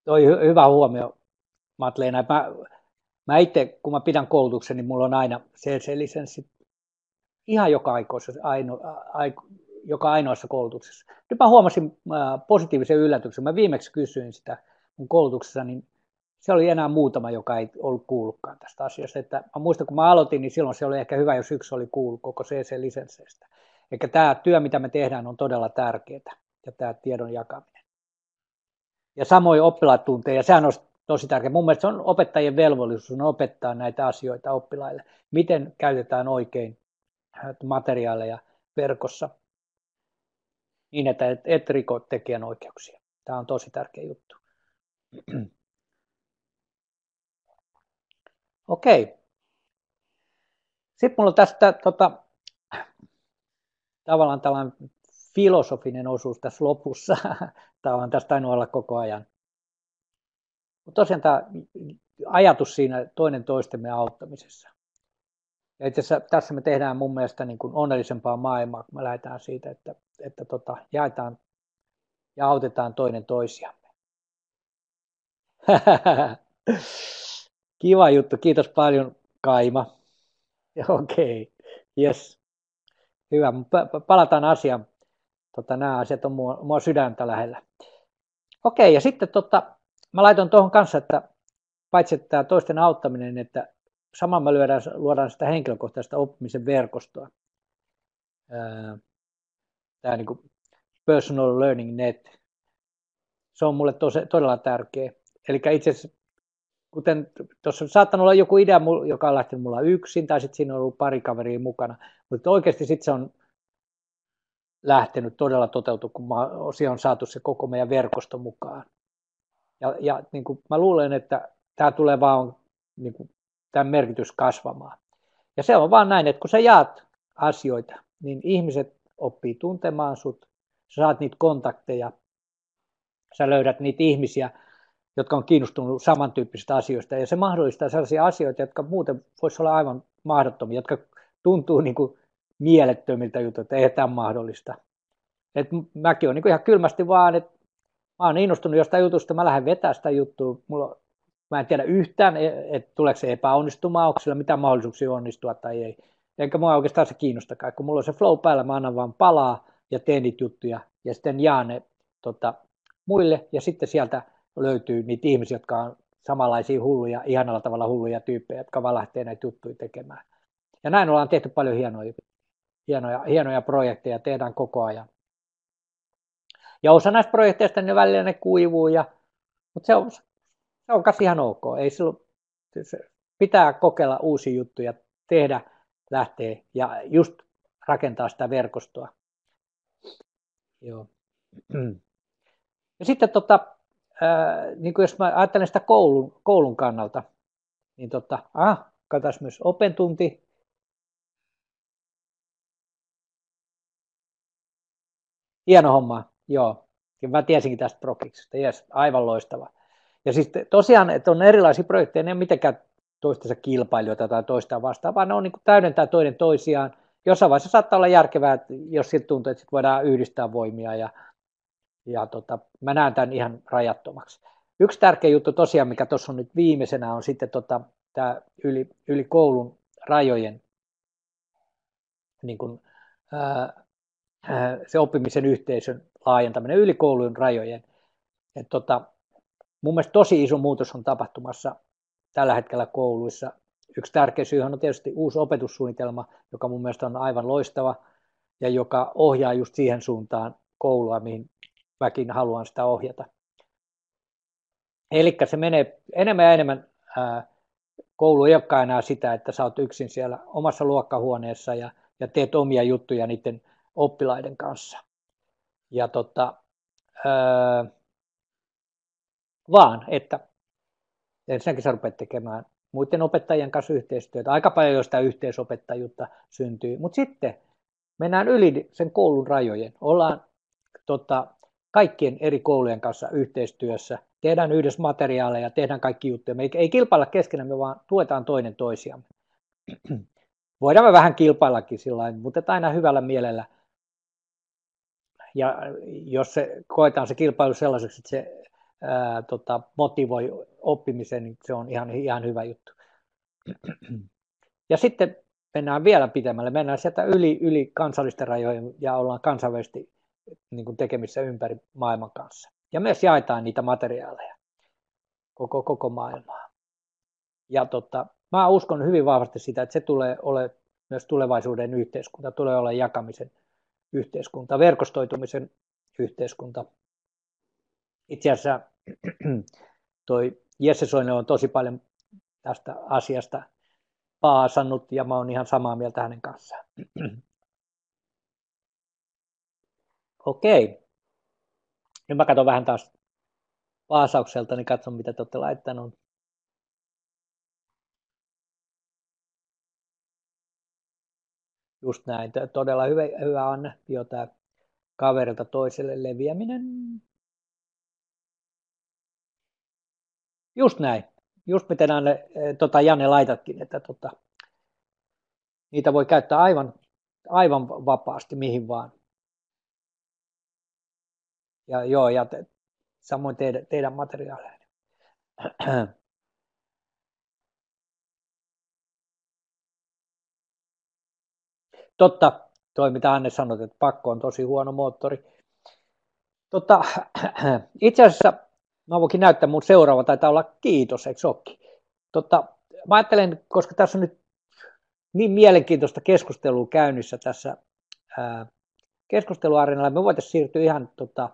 Toi hy- hyvä huomio, Matleena. Mä, mä itse, kun mä pidän koulutuksen, niin mulla on aina CC-lisenssi ihan joka, aikoissa, aino, aiko, joka ainoassa koulutuksessa. Nyt mä huomasin äh, positiivisen yllätyksen. Mä viimeksi kysyin sitä mun koulutuksessa, niin se oli enää muutama, joka ei ollut kuullutkaan tästä asiasta. Että mä muistan, kun mä aloitin, niin silloin se oli ehkä hyvä, jos yksi oli kuullut koko CC-lisensseistä. Eli tämä työ, mitä me tehdään, on todella tärkeää, ja tämä tiedon jakaminen ja samoin oppilaat tuntee, ja sehän on tosi tärkeää. Mun mielestä se on opettajien velvollisuus on opettaa näitä asioita oppilaille, miten käytetään oikein materiaaleja verkossa niin, että et, et riko tekijänoikeuksia. Tämä on tosi tärkeä juttu. Okei. Okay. Sitten mulla on tästä tota, tavallaan tällainen filosofinen osuus tässä lopussa. Tämä on tästä tainnut olla koko ajan. Mutta tosiaan tämä ajatus siinä toinen toistemme auttamisessa. Ja itse asiassa tässä me tehdään mun mielestä niin kuin onnellisempaa maailmaa, kun me lähdetään siitä, että, että tota, jaetaan ja autetaan toinen toisiamme. Kiva juttu, kiitos paljon Kaima. Okei, okay. yes. Hyvä, palataan asiaan tota, nämä asiat on mua, mua sydäntä lähellä. Okei, ja sitten tota, mä laitoin tuohon kanssa, että paitsi tämä toisten auttaminen, että samalla me lyödään, luodaan sitä henkilökohtaista oppimisen verkostoa. Tämä niin kuin Personal Learning Net. Se on mulle tosi, todella tärkeä. Eli itse asiassa, kuten tuossa on saattanut olla joku idea, joka on lähtenyt mulla yksin, tai sitten siinä on ollut pari kaveria mukana, mutta oikeasti sitten se on lähtenyt todella toteutua, kun mä, on saatu se koko meidän verkosto mukaan. Ja, ja niin kuin mä luulen, että tämä tulee vaan niin kuin, tämän merkitys kasvamaan. Ja se on vaan näin, että kun sä jaat asioita, niin ihmiset oppii tuntemaan sut, sä saat niitä kontakteja, sä löydät niitä ihmisiä, jotka on kiinnostunut samantyyppisistä asioista, ja se mahdollistaa sellaisia asioita, jotka muuten voisi olla aivan mahdottomia, jotka tuntuu niin kuin mielettömiltä jutuilta, että ei tämä mahdollista. Et mäkin olen niin ihan kylmästi vaan, että mä oon innostunut jostain jutusta, mä lähden vetämään sitä juttua, mulla, mä en tiedä yhtään, e, että tuleeko se epäonnistumaan, onko sillä mitään mahdollisuuksia onnistua tai ei. Eikä mua oikeastaan se kiinnostakaan, kun mulla on se flow päällä, mä annan vaan palaa ja teen niitä juttuja ja sitten jaan ne tota, muille ja sitten sieltä löytyy niitä ihmisiä, jotka on samanlaisia hulluja, ihanalla tavalla hulluja tyyppejä, jotka vaan lähtee näitä juttuja tekemään. Ja näin ollaan tehty paljon hienoja, hienoja, hienoja projekteja, tehdään koko ajan. Ja osa näistä projekteista ne välillä ne kuivuu, ja, mutta se on, se on kanssa ihan ok. Ei silloin, se pitää kokeilla uusia juttuja, tehdä, lähteä ja just rakentaa sitä verkostoa. Joo. Ja sitten tota, ää, niin kuin jos mä ajattelen sitä koulun, koulun kannalta, niin tota, ah, katsotaan myös Open tunti. Hieno homma, joo. Ja mä tiesinkin tästä prokiksesta, jes, aivan loistava. Ja sitten tosiaan, että on erilaisia projekteja, ne ei ole mitenkään toistensa kilpailijoita tai toista vastaan, vaan ne on niin kuin täydentää toinen toisiaan. Jossain vaiheessa saattaa olla järkevää, jos siltä tuntuu, että sit voidaan yhdistää voimia ja, ja tota, mä näen tämän ihan rajattomaksi. Yksi tärkeä juttu tosiaan, mikä tuossa on nyt viimeisenä, on sitten tota, tämä yli, yli koulun rajojen niin kuin, ää, se oppimisen yhteisön laajentaminen yli koulujen rajojen. Et tota, mun mielestä tosi iso muutos on tapahtumassa tällä hetkellä kouluissa. Yksi tärkeä syy on tietysti uusi opetussuunnitelma, joka mun mielestä on aivan loistava ja joka ohjaa just siihen suuntaan koulua, mihin mäkin haluan sitä ohjata. Eli se menee enemmän ja enemmän, ää, koulu ei olekaan enää sitä, että sä oot yksin siellä omassa luokkahuoneessa ja, ja teet omia juttuja niiden oppilaiden kanssa. Ja tota, ää, vaan, että ensinnäkin sä rupeat tekemään muiden opettajien kanssa yhteistyötä. Aika paljon jo sitä yhteisopettajuutta syntyy, mutta sitten mennään yli sen koulun rajojen. Ollaan tota, kaikkien eri koulujen kanssa yhteistyössä, tehdään yhdessä materiaaleja, tehdään kaikki juttuja. Me ei, ei kilpailla keskenämme, vaan tuetaan toinen toisiamme. Voidaan me vähän kilpaillakin sillä mutta aina hyvällä mielellä. Ja jos se, koetaan se kilpailu sellaiseksi, että se ää, tota, motivoi oppimiseen, niin se on ihan, ihan hyvä juttu. Ja sitten mennään vielä pitemmälle, mennään sieltä yli, yli kansallisten rajojen ja ollaan kansainvälisesti niin kuin tekemissä ympäri maailman kanssa. Ja myös jaetaan niitä materiaaleja koko, koko maailmaa. Ja tota, mä uskon hyvin vahvasti sitä, että se tulee ole myös tulevaisuuden yhteiskunta, tulee olla jakamisen yhteiskunta, verkostoitumisen yhteiskunta. Itse asiassa toi Jesse Soinen on tosi paljon tästä asiasta paasannut ja mä oon ihan samaa mieltä hänen kanssaan. Okei. Nyt mä katson vähän taas paasaukselta, niin katson mitä te olette laittanut. Just näin. Todella hyvä, hyvä Anne, jo tämä kaverilta toiselle leviäminen. Just näin. Just miten Anne, eh, tota Janne laitatkin, että tota, niitä voi käyttää aivan, aivan vapaasti mihin vaan. Ja joo, ja te, samoin teidän, teidän materiaaleja. Totta, toi mitä Anne sanoi, että pakko on tosi huono moottori. Totta, itse asiassa mä voinkin näyttää mun seuraava, taitaa olla kiitos, eikö olekin? Totta, mä ajattelen, koska tässä on nyt niin mielenkiintoista keskustelua käynnissä tässä ää, keskusteluareenalla, me voitaisiin siirtyä ihan tota,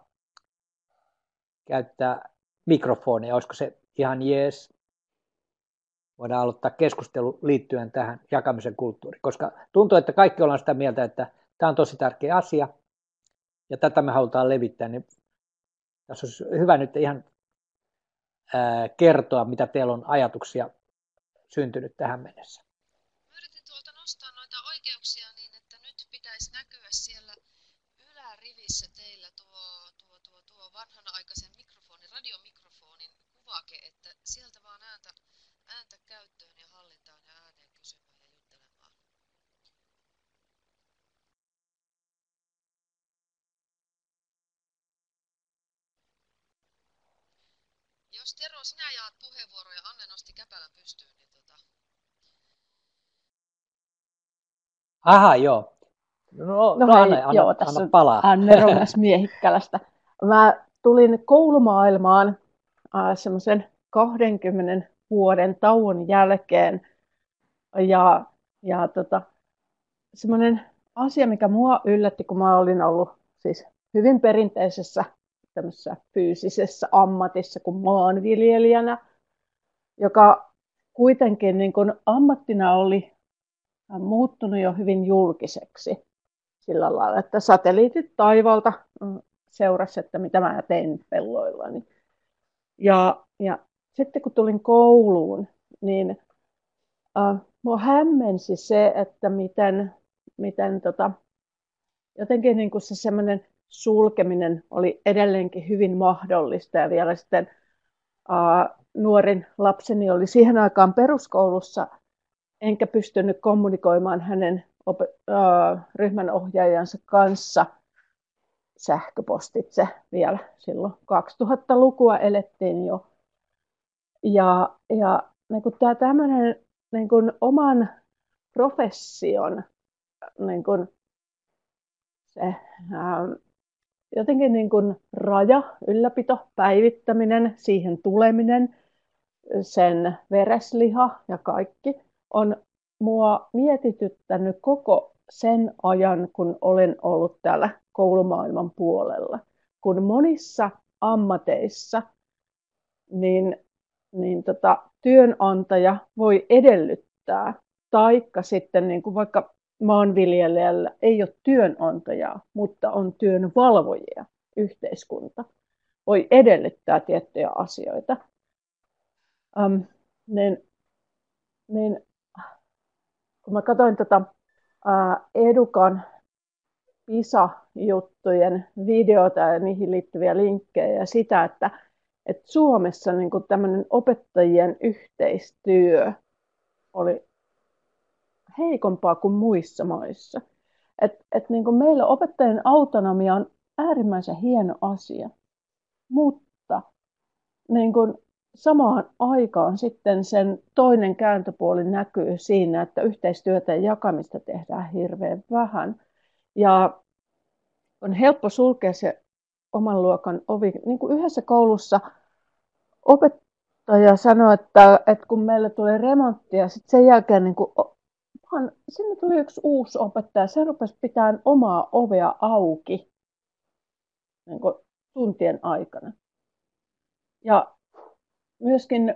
käyttää mikrofonia, olisiko se ihan jees? Voidaan aloittaa keskustelu liittyen tähän jakamisen kulttuuriin, koska tuntuu, että kaikki ollaan sitä mieltä, että tämä on tosi tärkeä asia ja tätä me halutaan levittää, niin tässä olisi hyvä nyt ihan kertoa, mitä teillä on ajatuksia syntynyt tähän mennessä. Mä yritin tuolta nostaa noita oikeuksia niin, että nyt pitäisi näkyä siellä ylärivissä teillä tuo, tuo, tuo, tuo vanhanaikaisen mikrofonin, radiomikrofonin kuvake, että sieltä vaan ääntä, ääntä käyttöön ja hallintaan ja ääneen kysymään ja juttelemaan. Jos Tero, sinä jaat puheenvuoroja, Anne nosti käpälän pystyyn, niin tota... Aha, joo. No, no, no hei, Anne, anna, joo, tässä anna palaa. Anne Romas Miehikkälästä. Mä tulin koulumaailmaan äh, semmoisen 20 vuoden tauon jälkeen. Ja, ja tota, semmoinen asia, mikä mua yllätti, kun mä olin ollut siis hyvin perinteisessä tämmöisessä fyysisessä ammatissa kuin maanviljelijänä, joka kuitenkin niin kuin ammattina oli muuttunut jo hyvin julkiseksi sillä lailla, että satelliitit taivalta mm, seurasi, että mitä mä tein pelloillani. Ja, ja sitten kun tulin kouluun, niin äh, mua hämmensi se, että miten, miten tota, jotenkin niin kuin se semmoinen sulkeminen oli edelleenkin hyvin mahdollista. Ja vielä sitten äh, nuorin lapseni oli siihen aikaan peruskoulussa, enkä pystynyt kommunikoimaan hänen op- äh, ryhmänohjaajansa kanssa sähköpostitse vielä silloin 2000-lukua elettiin jo. Ja, ja niin kuin tämä tämmöinen niin kuin oman profession niin kuin se, ää, jotenkin niin kuin raja, ylläpito, päivittäminen, siihen tuleminen, sen veresliha ja kaikki on mua mietityttänyt koko sen ajan, kun olen ollut täällä koulumaailman puolella. Kun monissa ammateissa niin niin tota, työnantaja voi edellyttää, taikka sitten niin kuin vaikka maanviljelijällä ei ole työnantajaa, mutta on työnvalvojia, yhteiskunta, voi edellyttää tiettyjä asioita. Um, niin, niin, kun mä katsoin tätä tota, uh, Edukan PISA-juttujen videota ja niihin liittyviä linkkejä ja sitä, että että Suomessa niin tämmöinen opettajien yhteistyö oli heikompaa kuin muissa maissa. Et, et niin kuin meillä opettajien autonomia on äärimmäisen hieno asia, mutta niin kuin samaan aikaan sitten sen toinen kääntöpuoli näkyy siinä, että yhteistyötä ja jakamista tehdään hirveän vähän. Ja on helppo sulkea se oman luokan ovi. Niin kuin yhdessä koulussa opettaja sanoi, että, että kun meille tuli remontti ja sitten sen jälkeen niin kuin, vaan sinne tuli yksi uusi opettaja, se rupesi pitämään omaa ovea auki niin kuin tuntien aikana. Ja myöskin,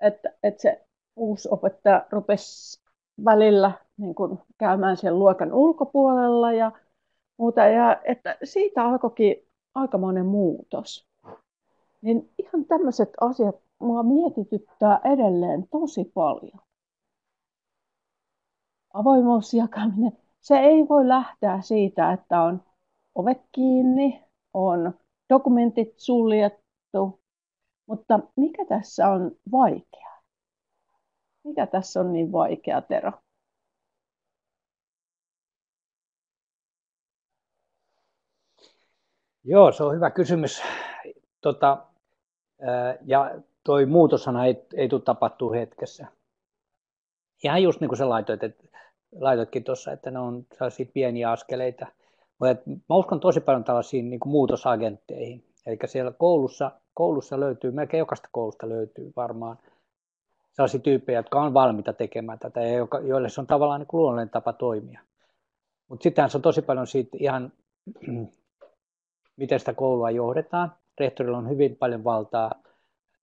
että, että se uusi opettaja rupesi välillä niin kuin käymään sen luokan ulkopuolella ja muuta. Ja että siitä alkoikin aikamoinen muutos. Niin ihan tämmöiset asiat mua mietityttää edelleen tosi paljon. Avoimuusjakaminen, se ei voi lähteä siitä, että on ovet kiinni, on dokumentit suljettu, mutta mikä tässä on vaikeaa? Mikä tässä on niin vaikea, Tero? Joo, se on hyvä kysymys. Tota, ja toi muutoshan ei, ei tule tapahtuu hetkessä. Ihan just niin kuin sä laitoit, että, laitoitkin tuossa, että ne on sellaisia pieniä askeleita. Mutta mä uskon tosi paljon tällaisiin niin muutosagentteihin. Eli siellä koulussa, koulussa löytyy, melkein jokaista koulusta löytyy varmaan sellaisia tyyppejä, jotka on valmiita tekemään tätä ja joille se on tavallaan niin luonnollinen tapa toimia. Mutta sittenhän se on tosi paljon siitä ihan miten sitä koulua johdetaan. Rehtorilla on hyvin paljon valtaa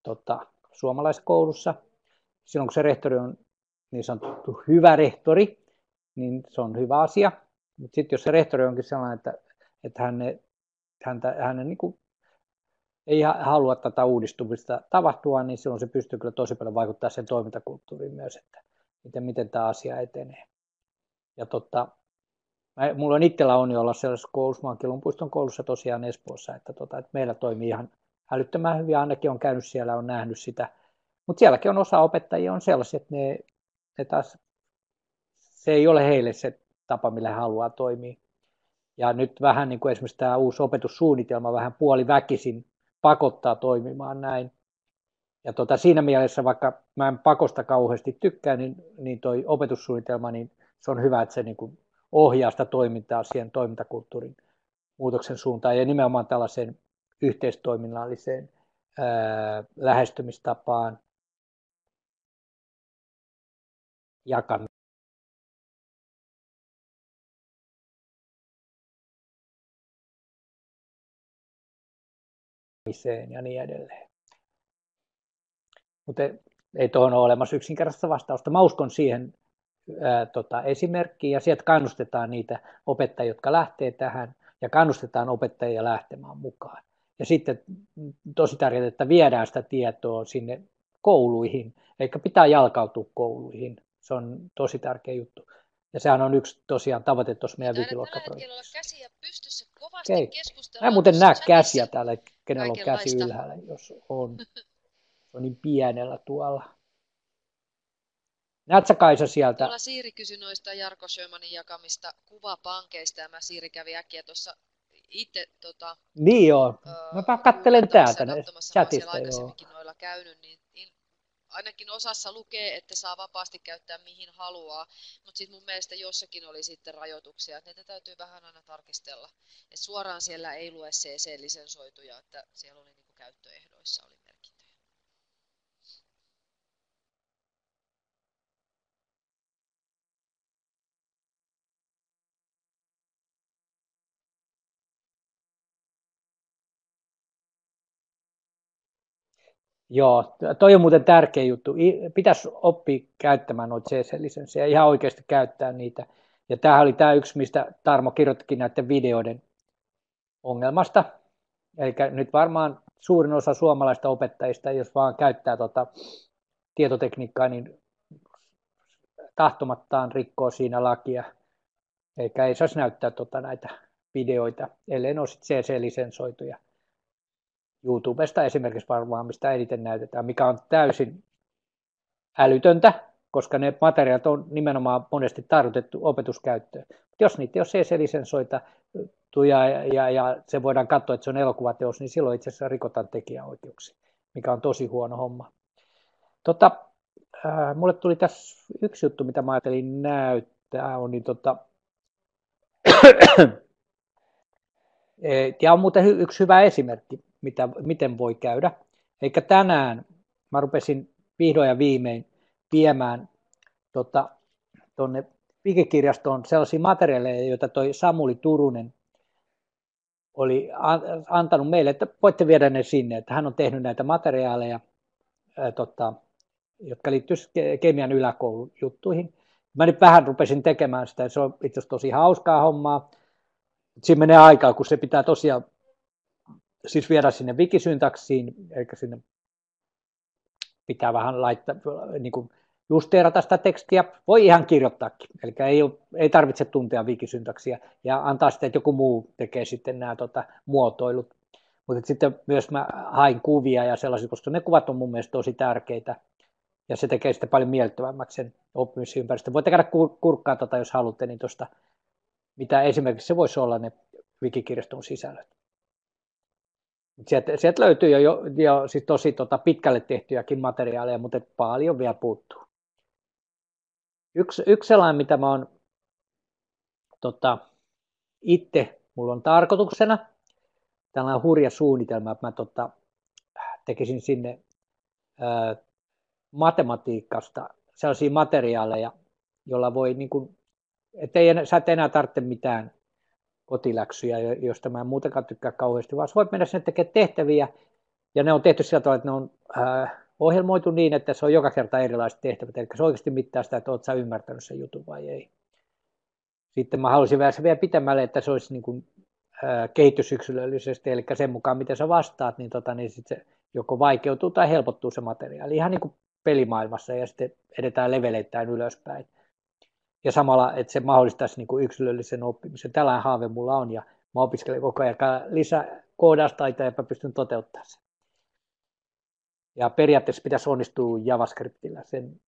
tota, suomalaisessa koulussa. silloin kun se rehtori on niin sanottu hyvä rehtori, niin se on hyvä asia. Mutta sitten jos se rehtori onkin sellainen, että, että hän, häntä, hänen niin kuin ei halua tätä uudistumista tapahtua, niin silloin se pystyy kyllä tosi paljon vaikuttaa sen toimintakulttuuriin myös, että miten, miten tämä asia etenee. Ja tota, mä, mulla on itsellä onni olla sellaisessa koulussa, mä puiston koulussa tosiaan Espoossa, että, tota, että meillä toimii ihan älyttömän hyvin, ainakin on käynyt siellä, on nähnyt sitä. Mutta sielläkin on osa opettajia on sellaisia, että ne, ne taas, se ei ole heille se tapa, millä he haluaa toimia. Ja nyt vähän niin kuin esimerkiksi tämä uusi opetussuunnitelma vähän puoli väkisin pakottaa toimimaan näin. Ja tota, siinä mielessä, vaikka mä en pakosta kauheasti tykkää, niin, niin toi opetussuunnitelma, niin se on hyvä, että se niin kuin ohjaa sitä toimintaa siihen toimintakulttuurin muutoksen suuntaan ja nimenomaan tällaiseen yhteistoiminnalliseen ää, lähestymistapaan jakamiseen. Ja niin edelleen. Mutta ei tuohon ole olemassa yksinkertaista vastausta. Mä uskon siihen ää, tota, esimerkkiin ja sieltä kannustetaan niitä opettajia, jotka lähtee tähän ja kannustetaan opettajia lähtemään mukaan. Ja sitten tosi tärkeää, että viedään sitä tietoa sinne kouluihin, eikä pitää jalkautua kouluihin. Se on tosi tärkeä juttu. Ja sehän on yksi tosiaan tavoite tuossa meidän wikiluokkaprojektissa. käsiä pystyssä okay. Mä en muuten näe käsiä täällä, kenellä on käsi ylhäällä, jos on. Se on niin pienellä tuolla. Näet sä Kaisa sieltä? Tuolla Siiri kysyi noista Jarko Sjömanin jakamista kuvapankeista ja mä Siiri kävi äkkiä tuossa itse tota, Niin joo, mä kattelen täältä chatista. Joo. noilla käynyt, niin ainakin osassa lukee, että saa vapaasti käyttää mihin haluaa, mutta sitten mun mielestä jossakin oli sitten rajoituksia, että niitä täytyy vähän aina tarkistella. Et suoraan siellä ei lue CC-lisensoituja, että siellä oli niinku käyttöehdoissa oli merkintöjä. Joo, toi on muuten tärkeä juttu. Pitäisi oppia käyttämään noita CC-lisenssejä, ihan oikeasti käyttää niitä. Ja tämä oli tämä yksi, mistä Tarmo kirjoittikin näiden videoiden ongelmasta. Eli nyt varmaan suurin osa suomalaista opettajista, jos vaan käyttää tota tietotekniikkaa, niin tahtomattaan rikkoo siinä lakia. Eikä ei saisi näyttää tota näitä videoita, ellei ne ole CC-lisensoituja. YouTubesta esimerkiksi varmaan, mistä eniten näytetään, mikä on täysin älytöntä, koska ne materiaalit on nimenomaan monesti tarkoitettu opetuskäyttöön. Jos niitä ei ole CC-lisensoita ja, ja, ja se voidaan katsoa, että se on elokuvateos, niin silloin itse asiassa rikotaan tekijäoikeuksia, mikä on tosi huono homma. Tota, äh, mulle tuli tässä yksi juttu, mitä mä ajattelin näyttää, on niin tota, ja on muuten yksi hyvä esimerkki mitä, miten voi käydä. Eikä tänään mä rupesin vihdoin ja viimein viemään tuonne tota, Wikikirjastoon sellaisia materiaaleja, joita toi Samuli Turunen oli antanut meille, että voitte viedä ne sinne, että hän on tehnyt näitä materiaaleja, ää, tota, jotka liittyvät kemian yläkoulun juttuihin. Mä nyt vähän rupesin tekemään sitä, se on itse asiassa tosi hauskaa hommaa. Siinä menee aikaa, kun se pitää tosiaan siis viedä sinne wikisyntaksiin, eli sinne pitää vähän laittaa, niin kuin justeerata sitä tekstiä, voi ihan kirjoittaakin, eli ei, ole, ei tarvitse tuntea wikisyntaksia ja antaa sitten, että joku muu tekee sitten nämä tota, muotoilut. Mutta sitten myös mä hain kuvia ja sellaisia, koska ne kuvat on mun mielestä tosi tärkeitä ja se tekee sitten paljon miellyttävämmäksi sen oppimisympäristön. Voitte käydä kurkkaa tota, jos haluatte, niin tuosta, mitä esimerkiksi se voisi olla ne wikikirjaston sisällöt. Sieltä, sieltä löytyy jo, jo, jo siis tosi tota, pitkälle tehtyjäkin materiaaleja, mutta paljon vielä puuttuu. Yksi, yksi sellainen, mitä mä oon tota, itse, mulla on tarkoituksena, tällainen hurja suunnitelma, että mä tota, tekisin sinne ää, matematiikasta sellaisia materiaaleja, joilla voi, niin kuin, ettei, sä et enää tarvitse mitään kotiläksyjä, joista mä en muutenkaan tykkää kauheasti, vaan voit mennä sinne tekemään tehtäviä, ja ne on tehty sillä tavalla, että ne on äh, ohjelmoitu niin, että se on joka kerta erilaiset tehtävät, eli se oikeasti mittaa sitä, että oletko sä ymmärtänyt sen jutun vai ei. Sitten mä halusin se vielä pitemmälle, että se olisi niin kuin, ää, kehitysyksilöllisesti, eli sen mukaan, miten sä vastaat, niin, tota, niin sit se joko vaikeutuu tai helpottuu se materiaali, ihan niin kuin pelimaailmassa, ja sitten edetään leveleittäin ylöspäin. Ja samalla, että se mahdollistaisi niin kuin yksilöllisen oppimisen. Tällainen haave mulla on, ja mä opiskelen koko ajan lisää koodaustaitoja, ja mä pystyn toteuttamaan sen. Ja periaatteessa pitäisi onnistua JavaScriptillä sen,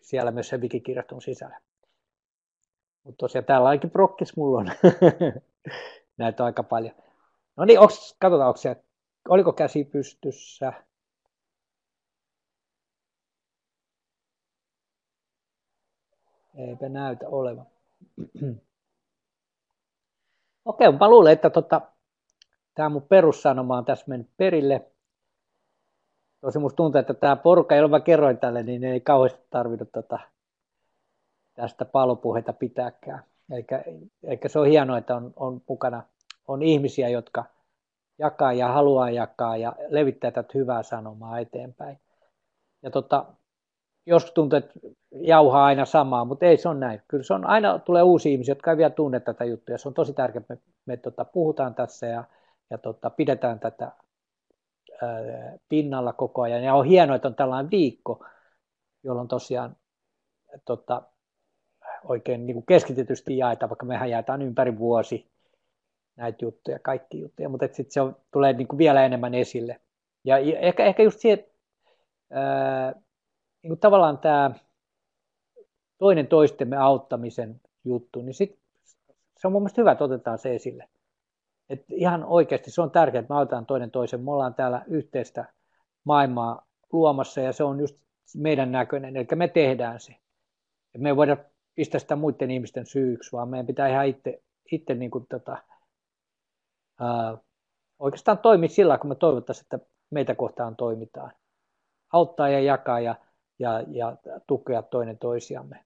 siellä myös sen wikikirjaston sisällä. Mutta tosiaan tällainenkin prokkis mulla on. Näitä on aika paljon. No niin, onks, katsotaan, onko se, oliko käsi pystyssä? Eipä näytä olevan. Okei, mä luulen, että tota, tämä mun perussanoma on tässä mennyt perille. Tosi musta tuntuu, että tämä porukka, jolla mä kerroin tälle, niin ei kauheasti tarvinnut tota, tästä palopuheita pitääkään. Eikä, se on hienoa, että on, on mukana on ihmisiä, jotka jakaa ja haluaa jakaa ja levittää tätä hyvää sanomaa eteenpäin. Ja tota, joskus tuntuu, että jauhaa aina samaa, mutta ei se on näin. Kyllä se on aina tulee uusia ihmisiä, jotka ei vielä tunne tätä juttua. Se on tosi tärkeää, että me, me tota, puhutaan tässä ja, ja tota, pidetään tätä ää, pinnalla koko ajan. Ja on hienoa, että on tällainen viikko, jolloin tosiaan tota, oikein niin kuin keskitetysti jaetaan, vaikka mehän jaetaan ympäri vuosi näitä juttuja, kaikki juttuja, mutta sitten se on, tulee niin kuin vielä enemmän esille. Ja ehkä, ehkä just siihen, ää, niin kuin tavallaan tämä toinen toistemme auttamisen juttu, niin sit, se on mun mielestä hyvä, että otetaan se esille. Et ihan oikeasti se on tärkeää, että me autetaan toinen toisen. Me ollaan täällä yhteistä maailmaa luomassa ja se on just meidän näköinen, eli me tehdään se. Et me ei voida pistää sitä muiden ihmisten syyksi, vaan meidän pitää ihan itse, itse niin kuin tota, ää, oikeastaan toimia sillä kun me toivottaisiin, että meitä kohtaan toimitaan. Auttaa ja jakaa ja, ja, ja tukea toinen toisiamme.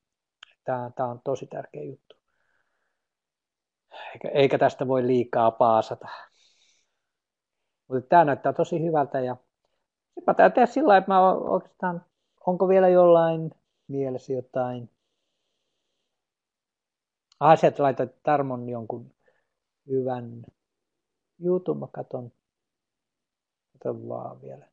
Tämä, tämä on tosi tärkeä juttu. Eikä, eikä tästä voi liikaa paasata. Mutta tämä näyttää tosi hyvältä ja mä täytyy tehdä sillä että mä oikeastaan, onko vielä jollain mielessä jotain Ah, sieltä laitat Tarmon jonkun hyvän jutun, mä katon. Katon vaan vielä.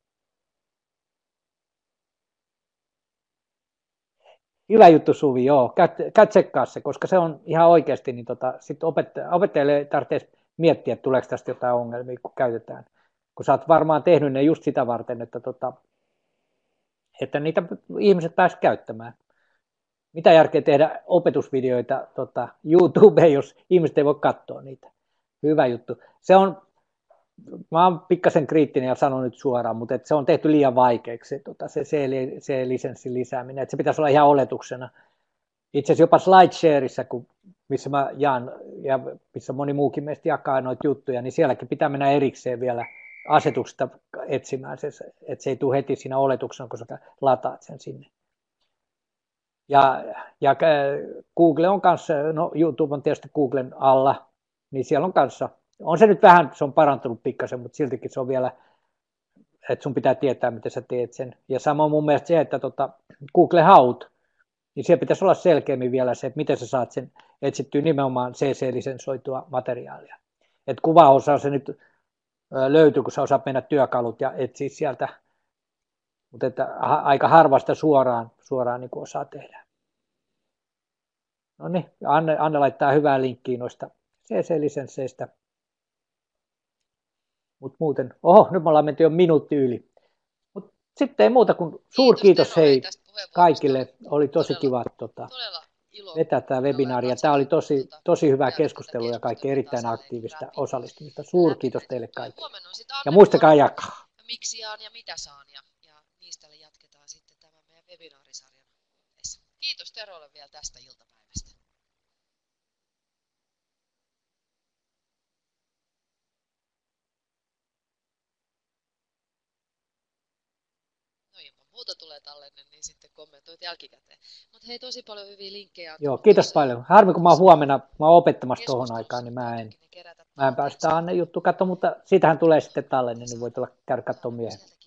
Hyvä juttu Suvi, joo. Käy, käy se, koska se on ihan oikeasti, niin tota, sit opettaja, opettajalle tarvitsee miettiä, että tuleeko tästä jotain ongelmia, kun käytetään. Kun sä oot varmaan tehnyt ne just sitä varten, että, tota, että niitä ihmiset pääsivät käyttämään mitä järkeä tehdä opetusvideoita tota, YouTubeen, jos ihmiset ei voi katsoa niitä. Hyvä juttu. Se on, mä oon pikkasen kriittinen ja sanon nyt suoraan, mutta et se on tehty liian vaikeaksi tota, se C-lisenssin lisääminen. Et se pitäisi olla ihan oletuksena. Itse asiassa jopa SlideShareissa, kun, missä mä jaan ja missä moni muukin meistä jakaa noita juttuja, niin sielläkin pitää mennä erikseen vielä asetuksesta etsimään se, että se ei tule heti siinä oletuksena, kun sä lataat sen sinne. Ja, ja Google on kanssa, no YouTube on tietysti Googlen alla, niin siellä on kanssa, on se nyt vähän, se on parantunut pikkasen, mutta siltikin se on vielä, että sun pitää tietää, miten sä teet sen. Ja sama mun mielestä se, että tota, Google Haut, niin siellä pitäisi olla selkeämmin vielä se, että miten sä saat sen etsittyä nimenomaan CC-lisensoitua materiaalia. Että kuvaosa se nyt löytyy, kun sä osaat mennä työkalut ja etsiä sieltä mutta että aika harvasta suoraan, suoraan niin osaa tehdä. No niin, Anne, Anne laittaa hyvää linkkiä noista CC-lisensseistä. Mutta muuten, oho, nyt me ollaan menty jo minuutti yli. Mut sitten ei muuta kuin suurkiitos hei kaikille. Oli tosi kiva tota, vetää tämä webinaari. Tämä oli tosi, tosi hyvää keskustelua ja kaikki erittäin aktiivista osallistumista. Suurkiitos teille kaikille. Ja muistakaa jakaa. Miksi saan ja mitä saan ja tiistaille jatketaan sitten tämän meidän webinaarisarjan Kiitos Terolle vielä tästä iltapäivästä. No ilman muuta tulee tallenne, niin sitten kommentoit jälkikäteen. Mutta hei, tosi paljon hyviä linkkejä. Joo, kiitos paljon. Harmi, kun mä oon huomenna, mä oon opettamassa tuohon aikaan, niin mä en, mä en päästä Anne juttu katsoa, mutta siitähän tulee sitten tallenne, niin voi tulla käydä katsomaan myöhemmin.